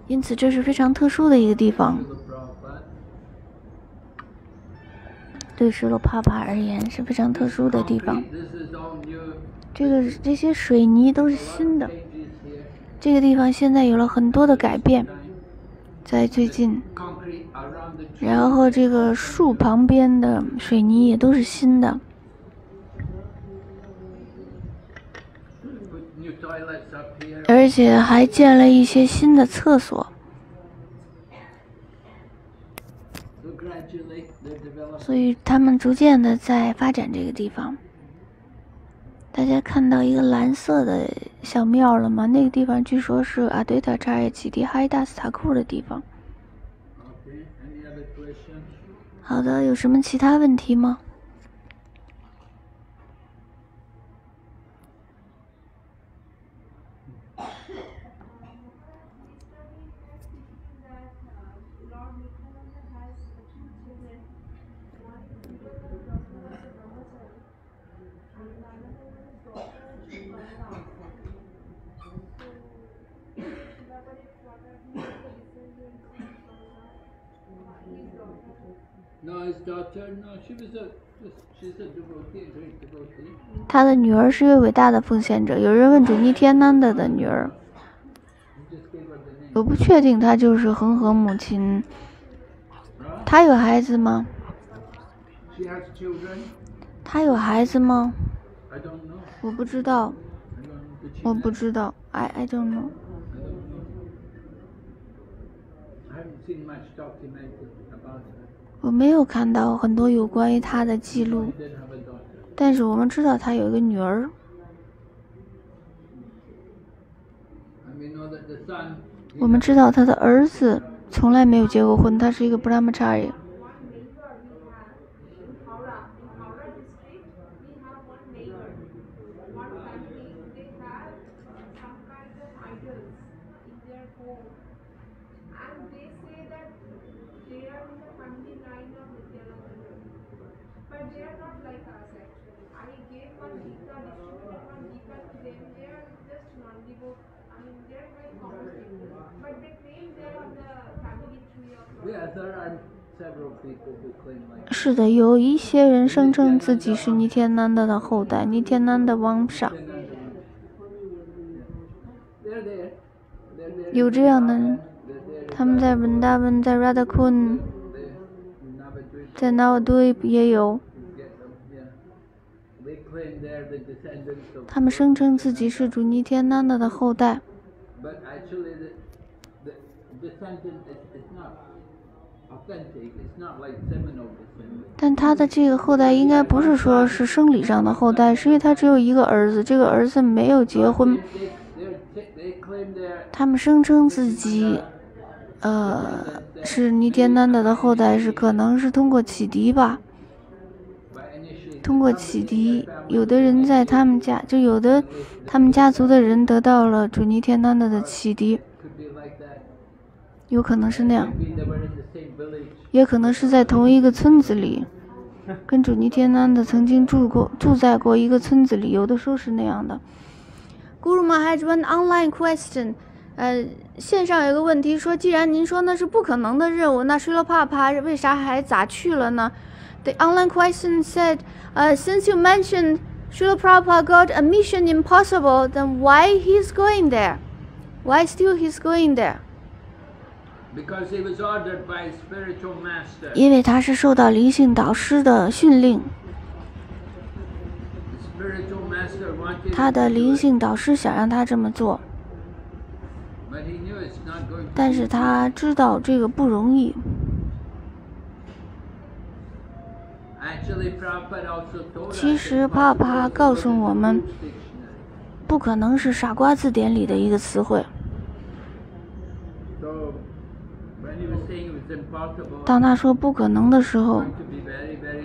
因此这是非常特殊的一个地方。对石罗帕帕而言是非常特殊的地方。这个这些水泥都是新的。这个地方现在有了很多的改变在最近。然后这个树旁边的水泥也都是新的。而且还建了一些新的厕所。所以他们逐渐的在发展这个地方。大家看到一个蓝色的小庙了吗？那个地方据说是阿对塔查尔启迪哈伊达斯塔库的地方。好的，有什么其他问题吗？他的女儿是一位伟大的奉献者。有人问主尼天 Nanda 的女儿，我不确定她就是恒河母亲。她有孩子吗？她有孩子吗？我不知道，我不知道，I I don't know。我没有看到很多有关于他的记录，但是我们知道他有一个女儿。我们知道他的儿子从来没有结过婚，他是一个 Brahma Chari。是的，有一些人声称自己是尼天南的的后代。尼天南的网上有这样的人，他们在文达本，在 Redcoon，在纳沃堆也有。他们声称自己是主尼天南的的后代。但他的这个后代应该不是说是生理上的后代，是因为他只有一个儿子，这个儿子没有结婚。他们声称自己，呃，是尼天南德的后代，是可能是通过启迪吧。通过启迪，有的人在他们家，就有的他们家族的人得到了主尼天南德的启迪，有可能是那样，也可能是在同一个村子里，跟主尼天南的曾经住过，住在过一个村子里，有的时候是那样的。Guru Maharaj one online question，呃，线上有个问题说，既然您说那是不可能的任务，那 s r i l Papa 为啥还咋去了呢？The online question said, uh, since you mentioned Srila Prabhupada got a mission impossible, then why he's going there? Why still he's going there? 因为他是受到灵性导师的训令，他的灵性导师想让他这么做，但是他知道这个不容易。其实啪啪告诉我们，不可能是傻瓜字典里的一个词汇。当他说不可能的时候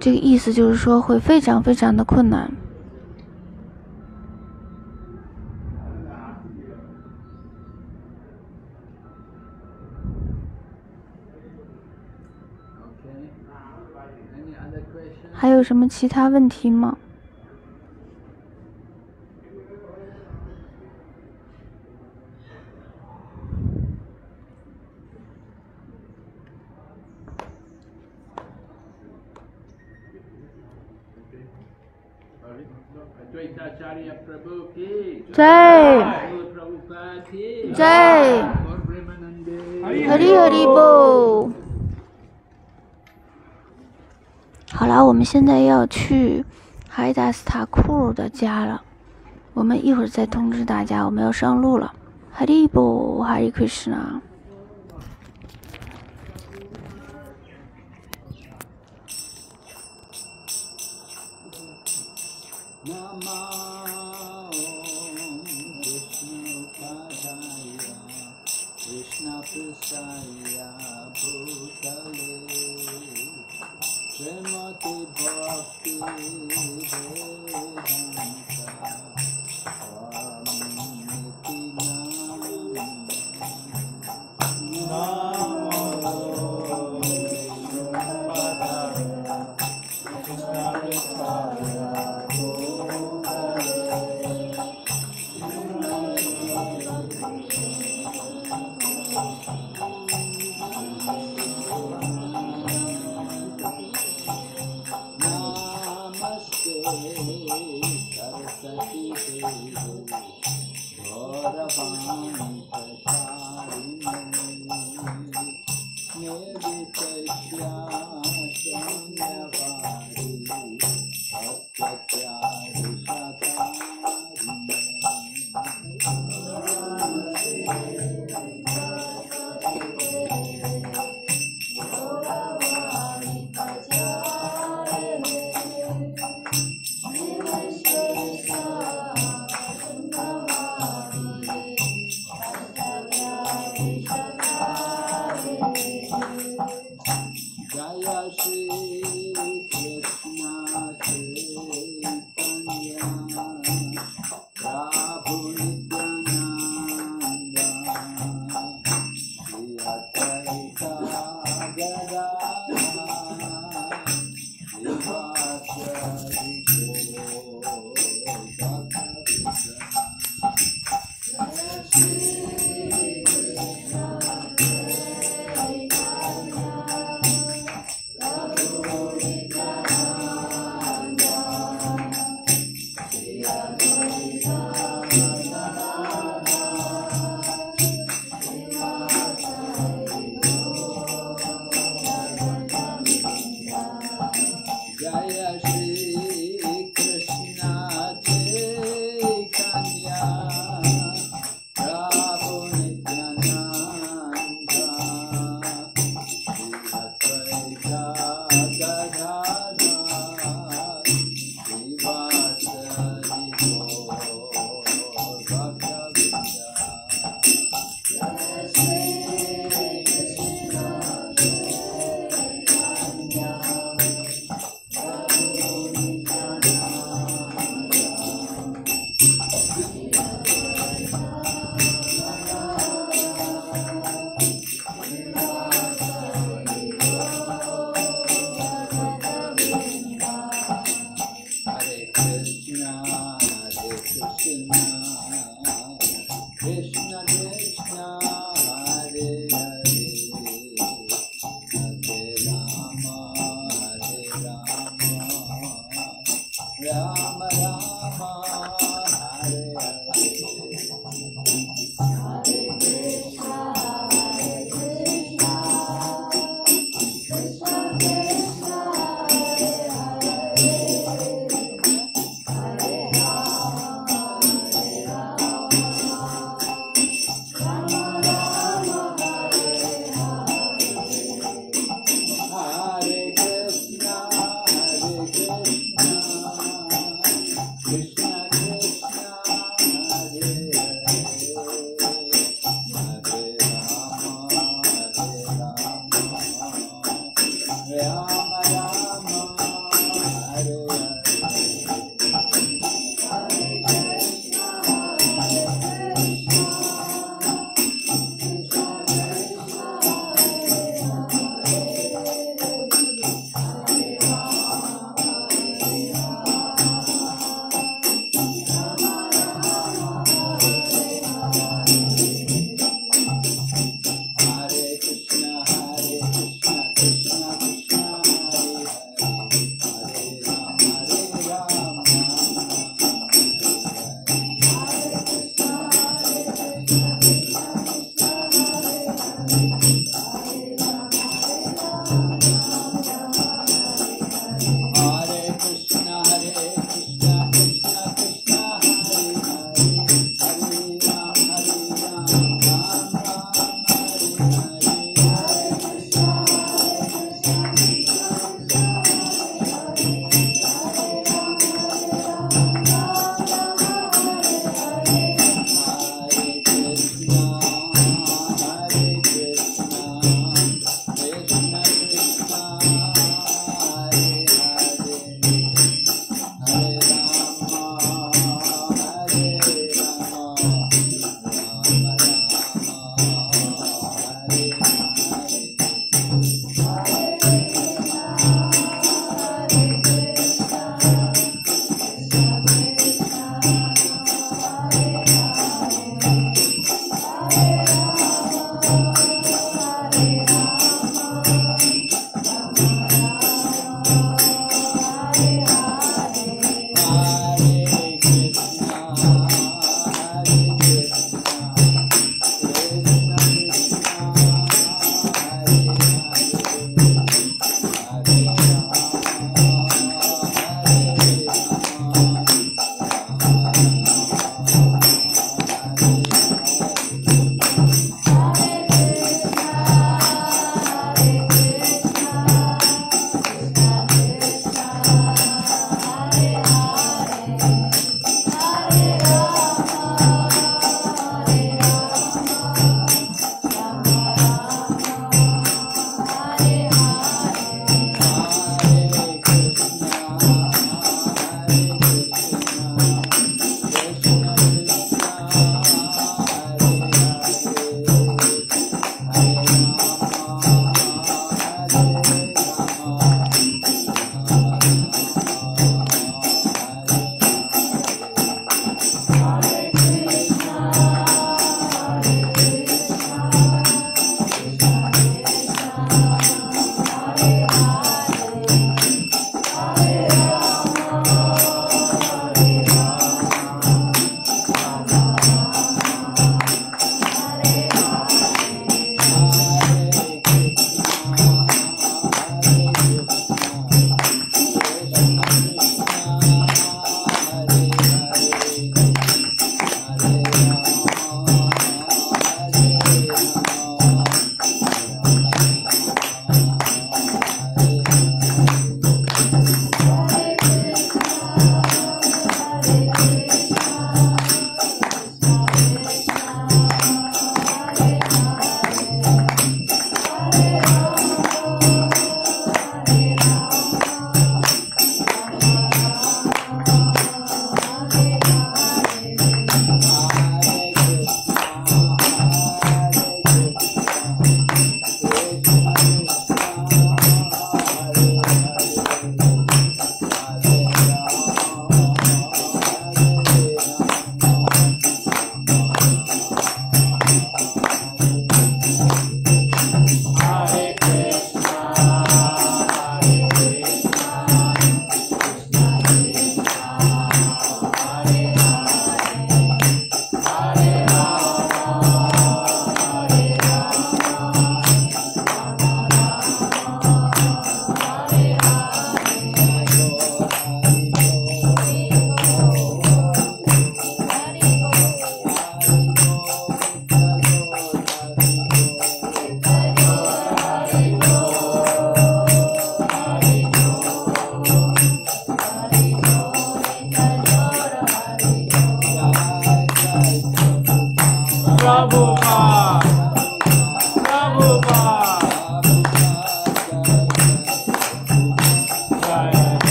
这个意思就是说会非常非常的困难。还有什么其他问题吗？Advaitacharya Prabhu ki Jai. Guru Prabhupada ki 在，好了，我们现在要去海达斯塔库的家了。我们一会儿再通知大家，我们要上路了。哈利波，哈 Amém.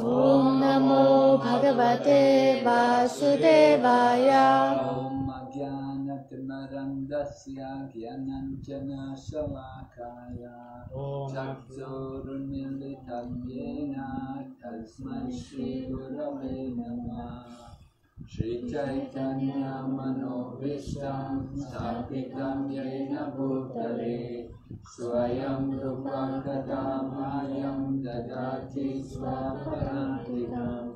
ॐ नमो भगवते वासुदेवाय। ज्ञानतिमरन्दस्य ज्ञानञ्जनशलाकाय चक्षुरुन्मिलितं येन तस्मै श्रीगुरवे नमः। श्रीचैतन्यमनोविष्टं स्थापितं येन भूतले स्वयं रूपकथामायं ददाति स्वापरान्तिकम्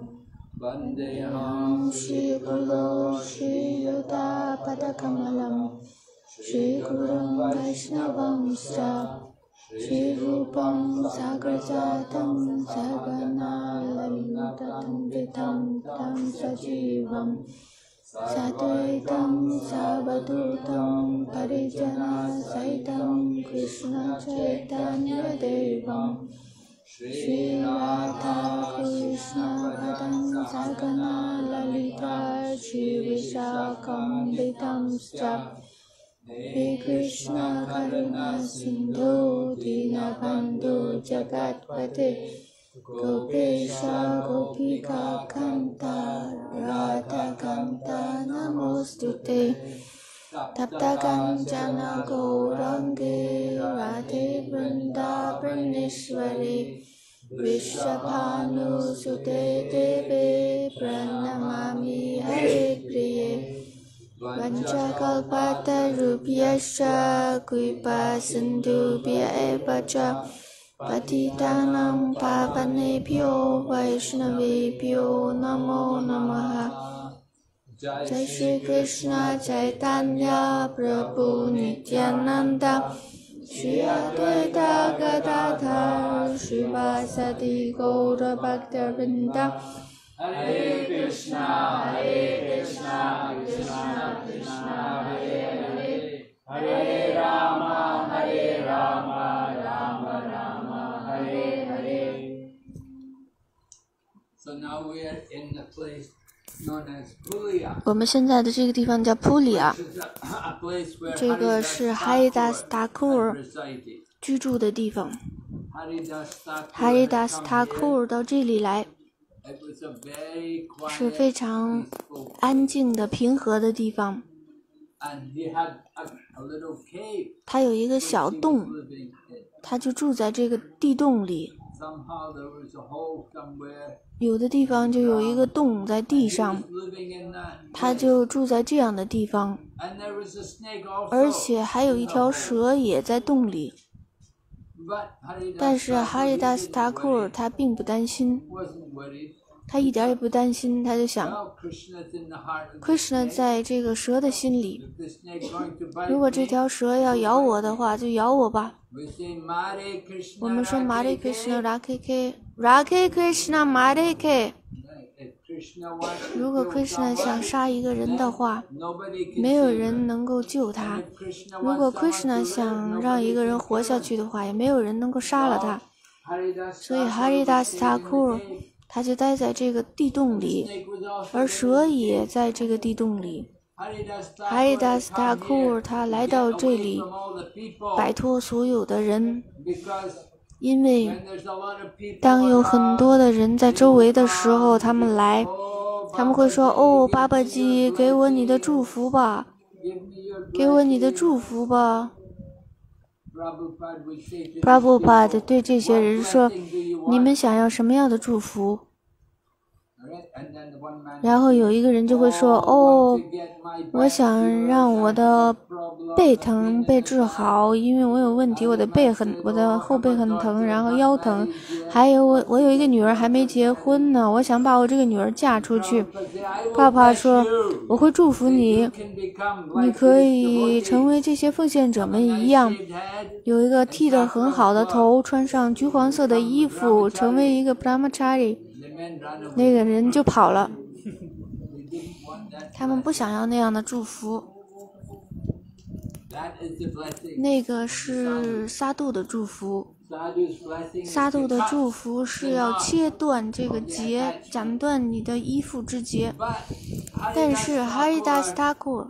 वन्देहं श्रीगुरो श्रीयुतापदकमलं श्रीगुरुं वैष्णवं श्रीरूपं सगजातं सगनालं तथं तं सजीवं सद्वैतं सवदूतं परिजनसहितं कृष्णचैतन्यदेवं श्रीराधा कृष्णपदं सगना च Krishna Karuna Sindhu Dinabandhu Jagatpate Gopesha Gopika Kanta Radha Kanta Namostute Tapta Kanchana Gaurange Radhe Vrindavaneshwari Vishabhanu Sute Deve Pranamami Hare Priye Vanchakalpatarubhyascha Kripa Sindhubhya eva cha Patitanam Pavanebhyo Vaishnavebhyo Namo Namaha Jai Shri Krishna Chaitanya Prabhu Nityananda Shri Advaita Gadadhar Shri Vasadi Gaura Bhaktavinda Hare Krishna Hare Krishna Krishna Krishna Hare Hare Hare Rama Hare Rama Rama Rama Hare Hare So now we are in the place known as Pulia. 我们现在的这个地方叫普里亚这个是哈里达斯塔库尔居住的地方。哈里 had 达斯塔库尔到这里来是非常安静的平和的地方。它有一个小洞它就住在这个地洞里。有的地方就有一个洞在地上它就住在这样的地方。而且还有一条蛇也在洞里。但是哈利达斯塔库尔他并不担心，他一点也不担心，他就想，Krishna 在这个蛇的心里，如果这条蛇要咬我的话，就咬我吧。我们说 Mari Krishna Rakhi K Rakhi Krishna Mari K。如果 Krishna 想杀一个人的话，没有人能够救他；如果 Krishna 想让一个人活下去的话，也没有人能够杀了他。所以 Hari Das Taku 他就待在这个地洞里，而蛇也在这个地洞里。Hari Das Taku 他来到这里，摆脱所有的人。因为当有很多的人在周围的时候他们来他们会说哦爸爸鸡给我你的祝福吧给我你的祝福吧。Problem 对这些人说你们想要什么样的祝福？然后有一个人就会说：“哦，我想让我的背疼被治好，因为我有问题，我的背很，我的后背很疼，然后腰疼，还有我我有一个女儿还没结婚呢，我想把我这个女儿嫁出去。”爸爸说：“我会祝福你，你可以成为这些奉献者们一样，有一个剃得很好的头，穿上橘黄色的衣服，成为一个 brahmachari。”那个人就跑了。他们不想要那样的祝福。那个是萨杜的祝福。萨杜的祝福是要切断这个结，斩断你的衣服之结。但是哈里达斯塔库，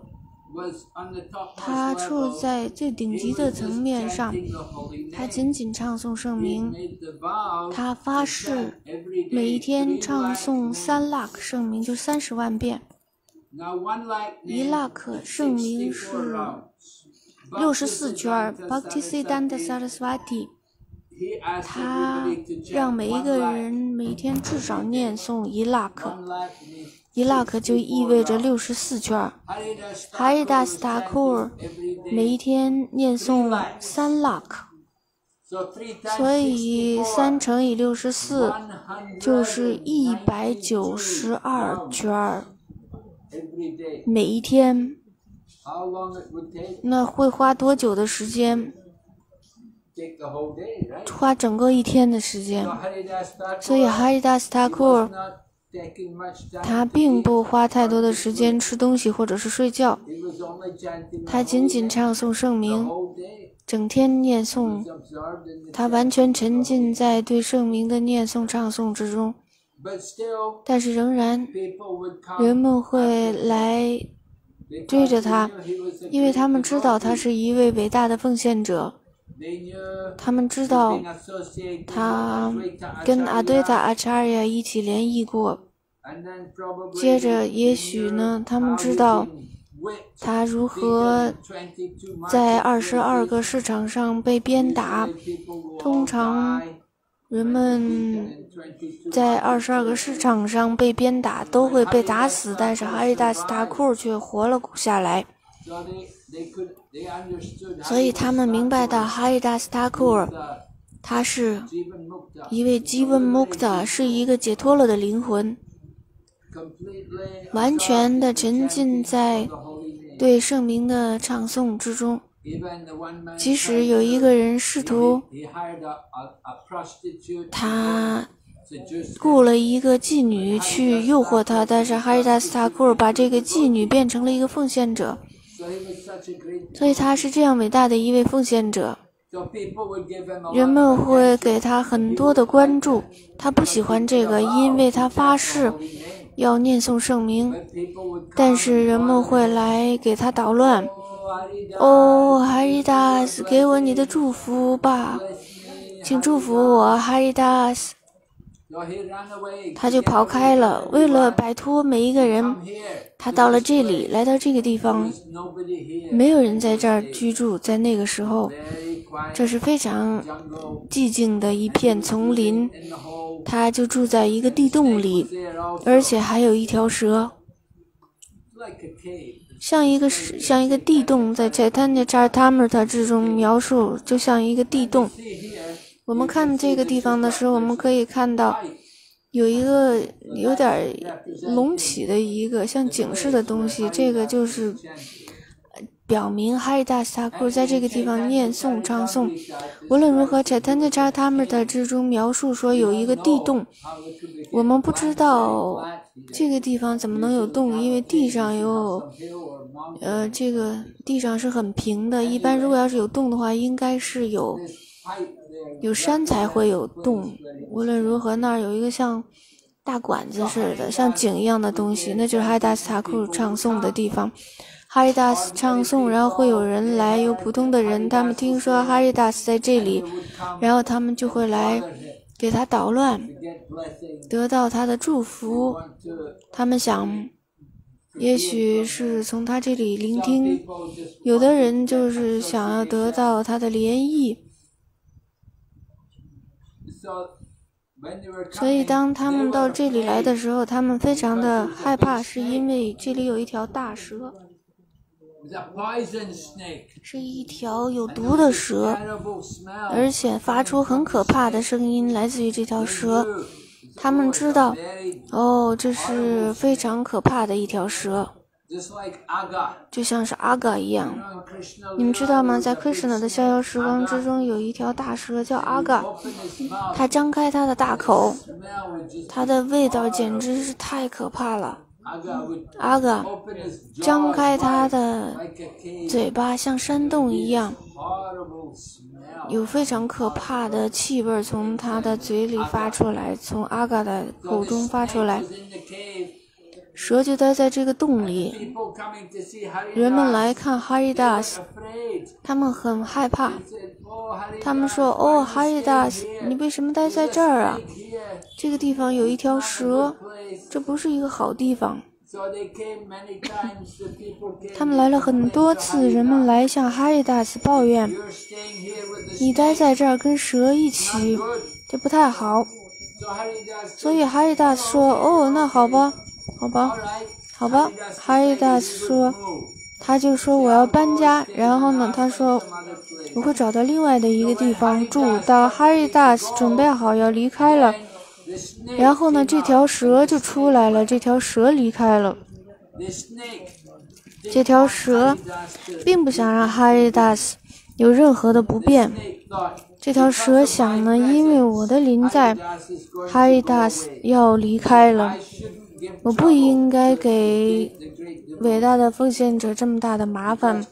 他处在最顶级的层面上，他仅仅唱诵圣名，他发誓每一天唱诵三 lakh 圣名，就三十万遍。一 lakh 圣名是六十四圈 Saraswati。他让每一个人每天至少念诵一 lakh，一 luck 就意味着六十四圈。Haridas Thakur 每一天念诵三 luck，所以三乘以六十四就是一百九十二圈。每一天，那会花多久的时间？花整个一天的时间，所以哈里达斯塔库尔他并不花太多的时间吃东西或者是睡觉，他仅仅唱诵圣名，整天念诵，他完全沉浸在对圣名的念诵唱诵之中。但是仍然，人们会来追着他，因为他们知道他是一位伟大的奉献者。他们知道他跟阿对塔阿查亚一起联谊过。接着，也许呢，他们知道他如何在二十二个市场上被鞭打。通常，人们在二十二个市场上被鞭打都会被打死，但是哈利达斯塔库却活了下来。所以他们明白到哈里达斯塔库尔，他是一位基温穆克达，是一个解脱了的灵魂，完全的沉浸在对圣名的唱诵之中。即使有一个人试图，他雇了一个妓女去诱惑他，但是哈里达斯塔库尔把这个妓女变成了一个奉献者。所以他是这样伟大的一位奉献者，人们会给他很多的关注。他不喜欢这个，因为他发誓要念诵圣名。但是人们会来给他捣乱。哦，哈里达斯，给我你的祝福吧，请祝福我，哈里达斯。他就跑开了。为了摆脱每一个人，他到了这里，来到这个地方，没有人在这儿居住。在那个时候，这是非常寂静的一片丛林。他就住在一个地洞里，而且还有一条蛇，像一个像一个地洞。在《c h a t a n y a c h a r t a m r t a》之中描述，就像一个地洞。我们看这个地方的时候，我们可以看到有一个有点隆起的一个像井似的东西，这个就是表明哈里达斯塔库在这个地方念诵唱诵。无论如何，Chaitanya Charitamrita 之中描述说有一个地洞，我们不知道这个地方怎么能有洞，因为地上有，呃，这个地上是很平的。一般如果要是有洞的话，应该是有。有山才会有洞。无论如何，那儿有一个像大管子似的、像井一样的东西，那就是哈利达斯塔库唱诵的地方。哈利达斯唱诵，然后会有人来，有普通的人，他们听说哈利达斯在这里，然后他们就会来给他捣乱，得到他的祝福。他们想，也许是从他这里聆听。有的人就是想要得到他的涟漪。所以当他们到这里来的时候，他们非常的害怕，是因为这里有一条大蛇，是一条有毒的蛇，而且发出很可怕的声音，来自于这条蛇。他们知道，哦，这是非常可怕的一条蛇，就像是阿嘎一样。你们知道吗？在 Krishna 的逍遥时光之中，有一条大蛇叫阿嘎，它张开它的大口，它的味道简直是太可怕了。阿嘎张开他的嘴巴，像山洞一样，有非常可怕的气味从他的嘴里发出来，从阿嘎的口中发出来。蛇就待在这个洞里，人们来看哈利达斯，他们很害怕。他们说：“哦，哈利达斯，你为什么待在这儿啊？这个地方有一条蛇。”这不是一个好地方。他们来了很多次，人们来向哈利达斯抱怨：“你待在这儿跟蛇一起，这不太好。”所以哈利达斯说：“哦，那好吧，好吧，好吧。”哈利达斯说：“他就说我要搬家，然后呢，他说我会找到另外的一个地方住。当哈利达斯准备好要离开了。”然后呢，这条蛇就出来了。这条蛇离开了。这条蛇并不想让哈利达斯有任何的不便。这条蛇想呢，因为我的临在，哈利达斯要离开了，我不应该给伟大的奉献者这么大的麻烦。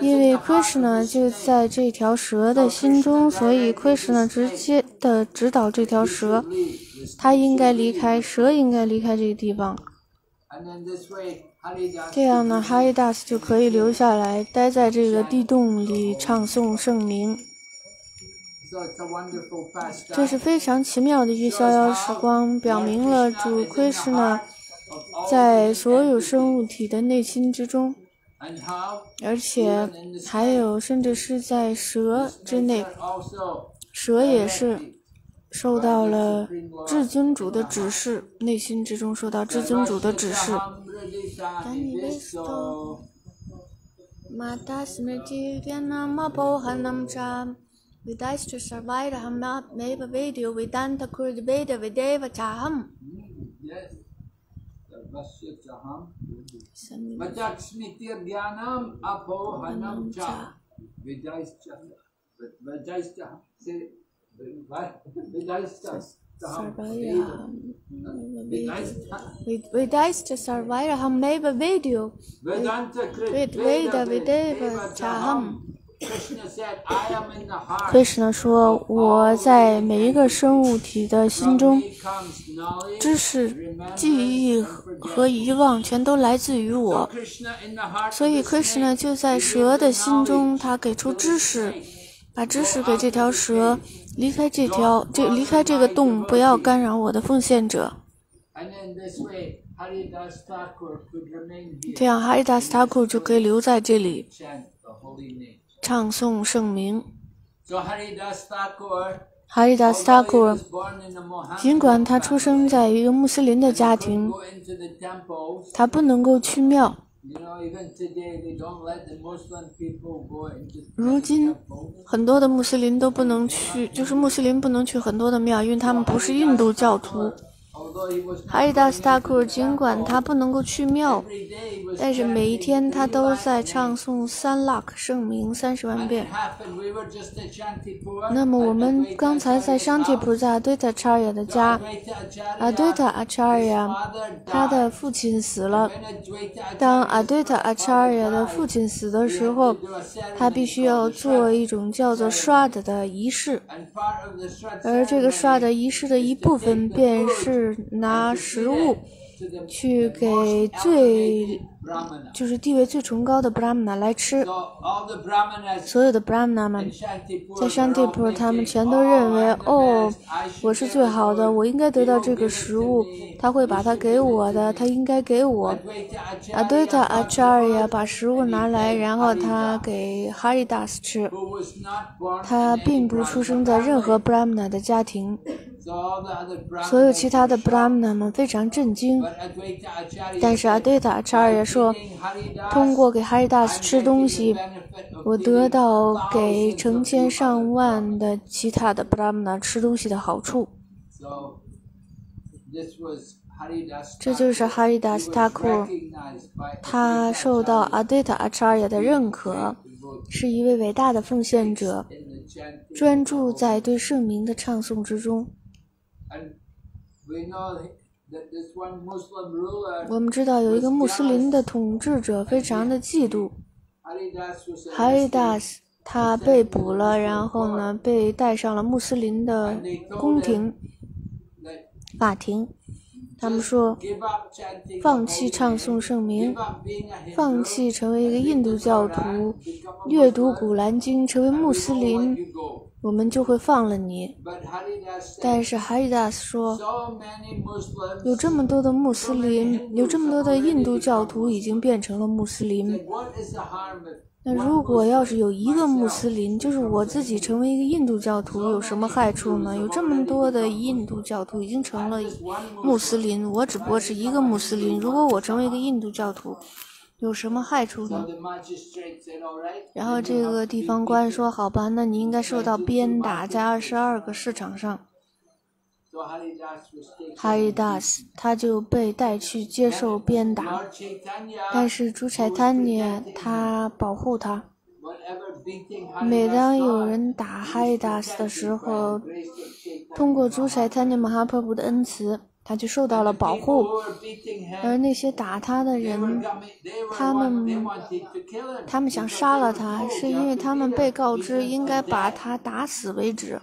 因为 Krishna 就在这条蛇的心中，所以 Krishna 直接的指导这条蛇。他应该离开，蛇应该离开这个地方。这样呢，哈利达斯就可以留下来，待在这个地洞里唱诵圣名。这是非常奇妙的一个逍遥时光，表明了主窥视呢，在所有生物体的内心之中，而且还有甚至是在蛇之内，蛇也是。受到了至尊主的指示，内心之中受到至尊主的指示。With to survive Hamma made a video with Danta Kurdbeda Videva Chaham. Yes. Vajakshmitya Dhyanam Apohanam Cha. Vidaischa. Vajaischa. Say, Vidaischa. Vedaista Sarvairaham Meva Vedio Vedanta Krit Veda Videva Chaham 为什么说我在每一个生物体的心中，知识、记忆和遗忘全都来自于我，所以 Krishna 就在蛇的心中，他给出知识。把知识给这条蛇，离开这条，这离开这个洞，不要干扰我的奉献者。这样，哈利达斯塔库就可以留在这里，唱诵圣名。哈利达斯塔库，尽管他出生在一个穆斯林的家庭，他不能够去庙。如今，很多的穆斯林都不能去，就是穆斯林不能去很多的庙，因为他们不是印度教徒。哈利达斯塔库尔尽管他不能够去庙，但是每一天他都在唱诵三拉克圣名三十万遍。那么我们刚才在商提普萨对塔查尔的家，阿对塔阿查尔，他的父亲死了。当阿对塔阿查尔的父亲死的时候，他必须要做一种叫做刷的的仪式，而这个刷的仪式的一部分便是。拿食物去给最就是地位最崇高的 brahmana 来吃。所有的 brahmana 们在 s h a n t i 他们全都认为，哦，我是最好的，我应该得到这个食物，他会把它给我的，他应该给我。啊，对他 acharya 把食物拿来，然后他给 haridas 吃。他并不出生在任何 brahmana 的家庭。所有其他的 brahman 们非常震惊。但是阿德塔 hr 也说通过给哈利达斯吃东西我得到给成千上万的其他的 brahman 吃东西的好处。这就是哈利达斯塔说他受到阿德塔 hr 的认可是一位伟大的奉献者专注在对圣名的唱颂之中。我们知道有一个穆斯林的统治者非常的嫉妒 Haridas was arrested, Haridas，他被捕了，然后呢被带上了穆斯林的宫廷法庭。他们说，放弃唱诵圣名，放弃成为一个印度教徒，阅读古兰经，成为穆斯林，我们就会放了你。但是哈里达斯说，有这么多的穆斯林，有这么多的印度教徒已经变成了穆斯林，如果要是有一个穆斯林，就是我自己成为一个印度教徒，有什么害处呢？有这么多的印度教徒已经成了穆斯林，我只不过是一个穆斯林。如果我成为一个印度教徒，有什么害处呢？然后这个地方官说：“好吧，那你应该受到鞭打，在二十二个市场上。So Haridas was taken. 哈里达斯，他就被带去接受鞭打。但是主裁丹尼，他保护他。每当有人打哈里达斯的时候，通过主裁丹尼尔马哈波布的恩慈，他就受到了保护。而那些打他的人，他们他们想杀了他，是因为他们被告知应该把他打死为止。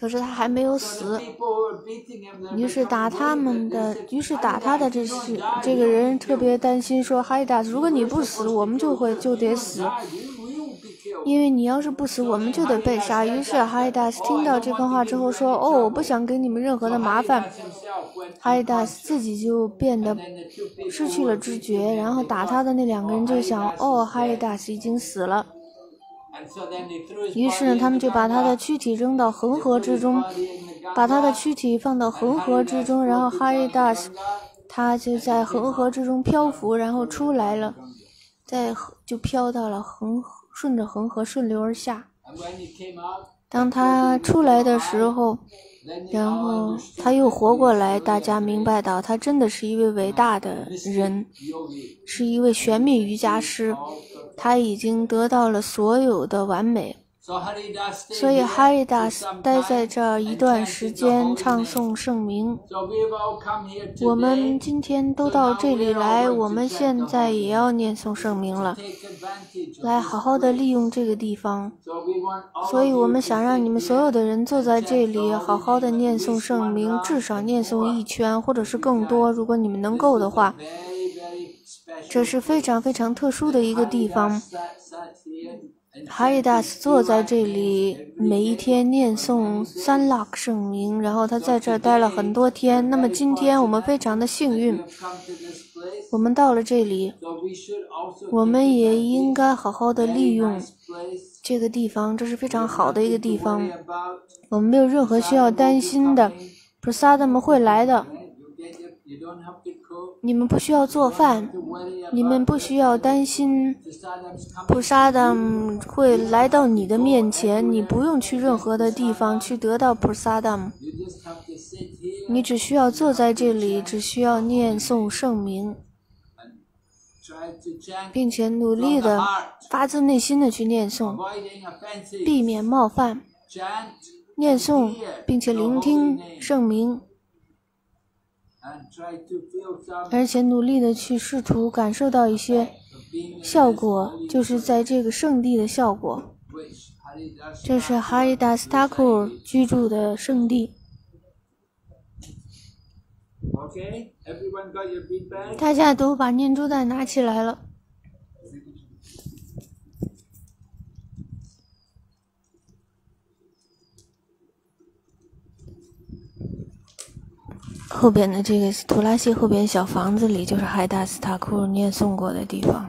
可是他还没有死，于是打他们的，于是打他的，这是这个人特别担心，说哈伊达斯，如果你不死，我们就会就得死，因为你要是不死，我们就得被杀。于是哈伊达斯听到这番话之后说，哦，我不想给你们任何的麻烦，哈伊达斯自己就变得失去了知觉，然后打他的那两个人就想，哦，哈伊达斯已经死了。于是呢，他们就把他的躯体扔到恒河之中把他的躯体放到恒河之中，然后哈瑞达斯他就在恒河之中漂浮，然后出来了，在就飘到了恒河，顺着恒河顺流而下。当他出来的时候，然后他又活过来，大家明白到他真的是一位伟大的人，是一位玄秘瑜伽师，他已经得到了所有的完美。所以哈利达斯待在这儿一段时间唱颂圣名。我们今天都到这里来我们现在也要念诵圣名了来好好的利用这个地方。所以我们想让你们所有的人坐在这里好好的念诵圣名至少念诵一圈或者是更多如果你们能够的话这是非常非常特殊的一个地方。哈利达斯坐在这里，每一天念诵三拉克圣名，然后他在这儿待了很多天。那么今天我们非常的幸运，我们到了这里，我们也应该好好的利用这个地方，这是非常好的一个地方。我们没有任何需要担心的，菩萨他们会来的，你们不需要做饭，你们不需要担心普沙达姆会来到你的面前。你不用去任何的地方去得到普沙达姆，你只需要坐在这里，只需要念诵圣名，并且努力的发自内心的去念诵，避免冒犯，念诵并且聆听圣名。而且努力地去试图感受到一些效果，就是在这个圣地的效果。这是哈里达斯塔库尔居住的圣地。大家都把念珠袋拿起来了。后边的这个是图拉西后边小房子里就是海达斯塔库尔念诵过的地方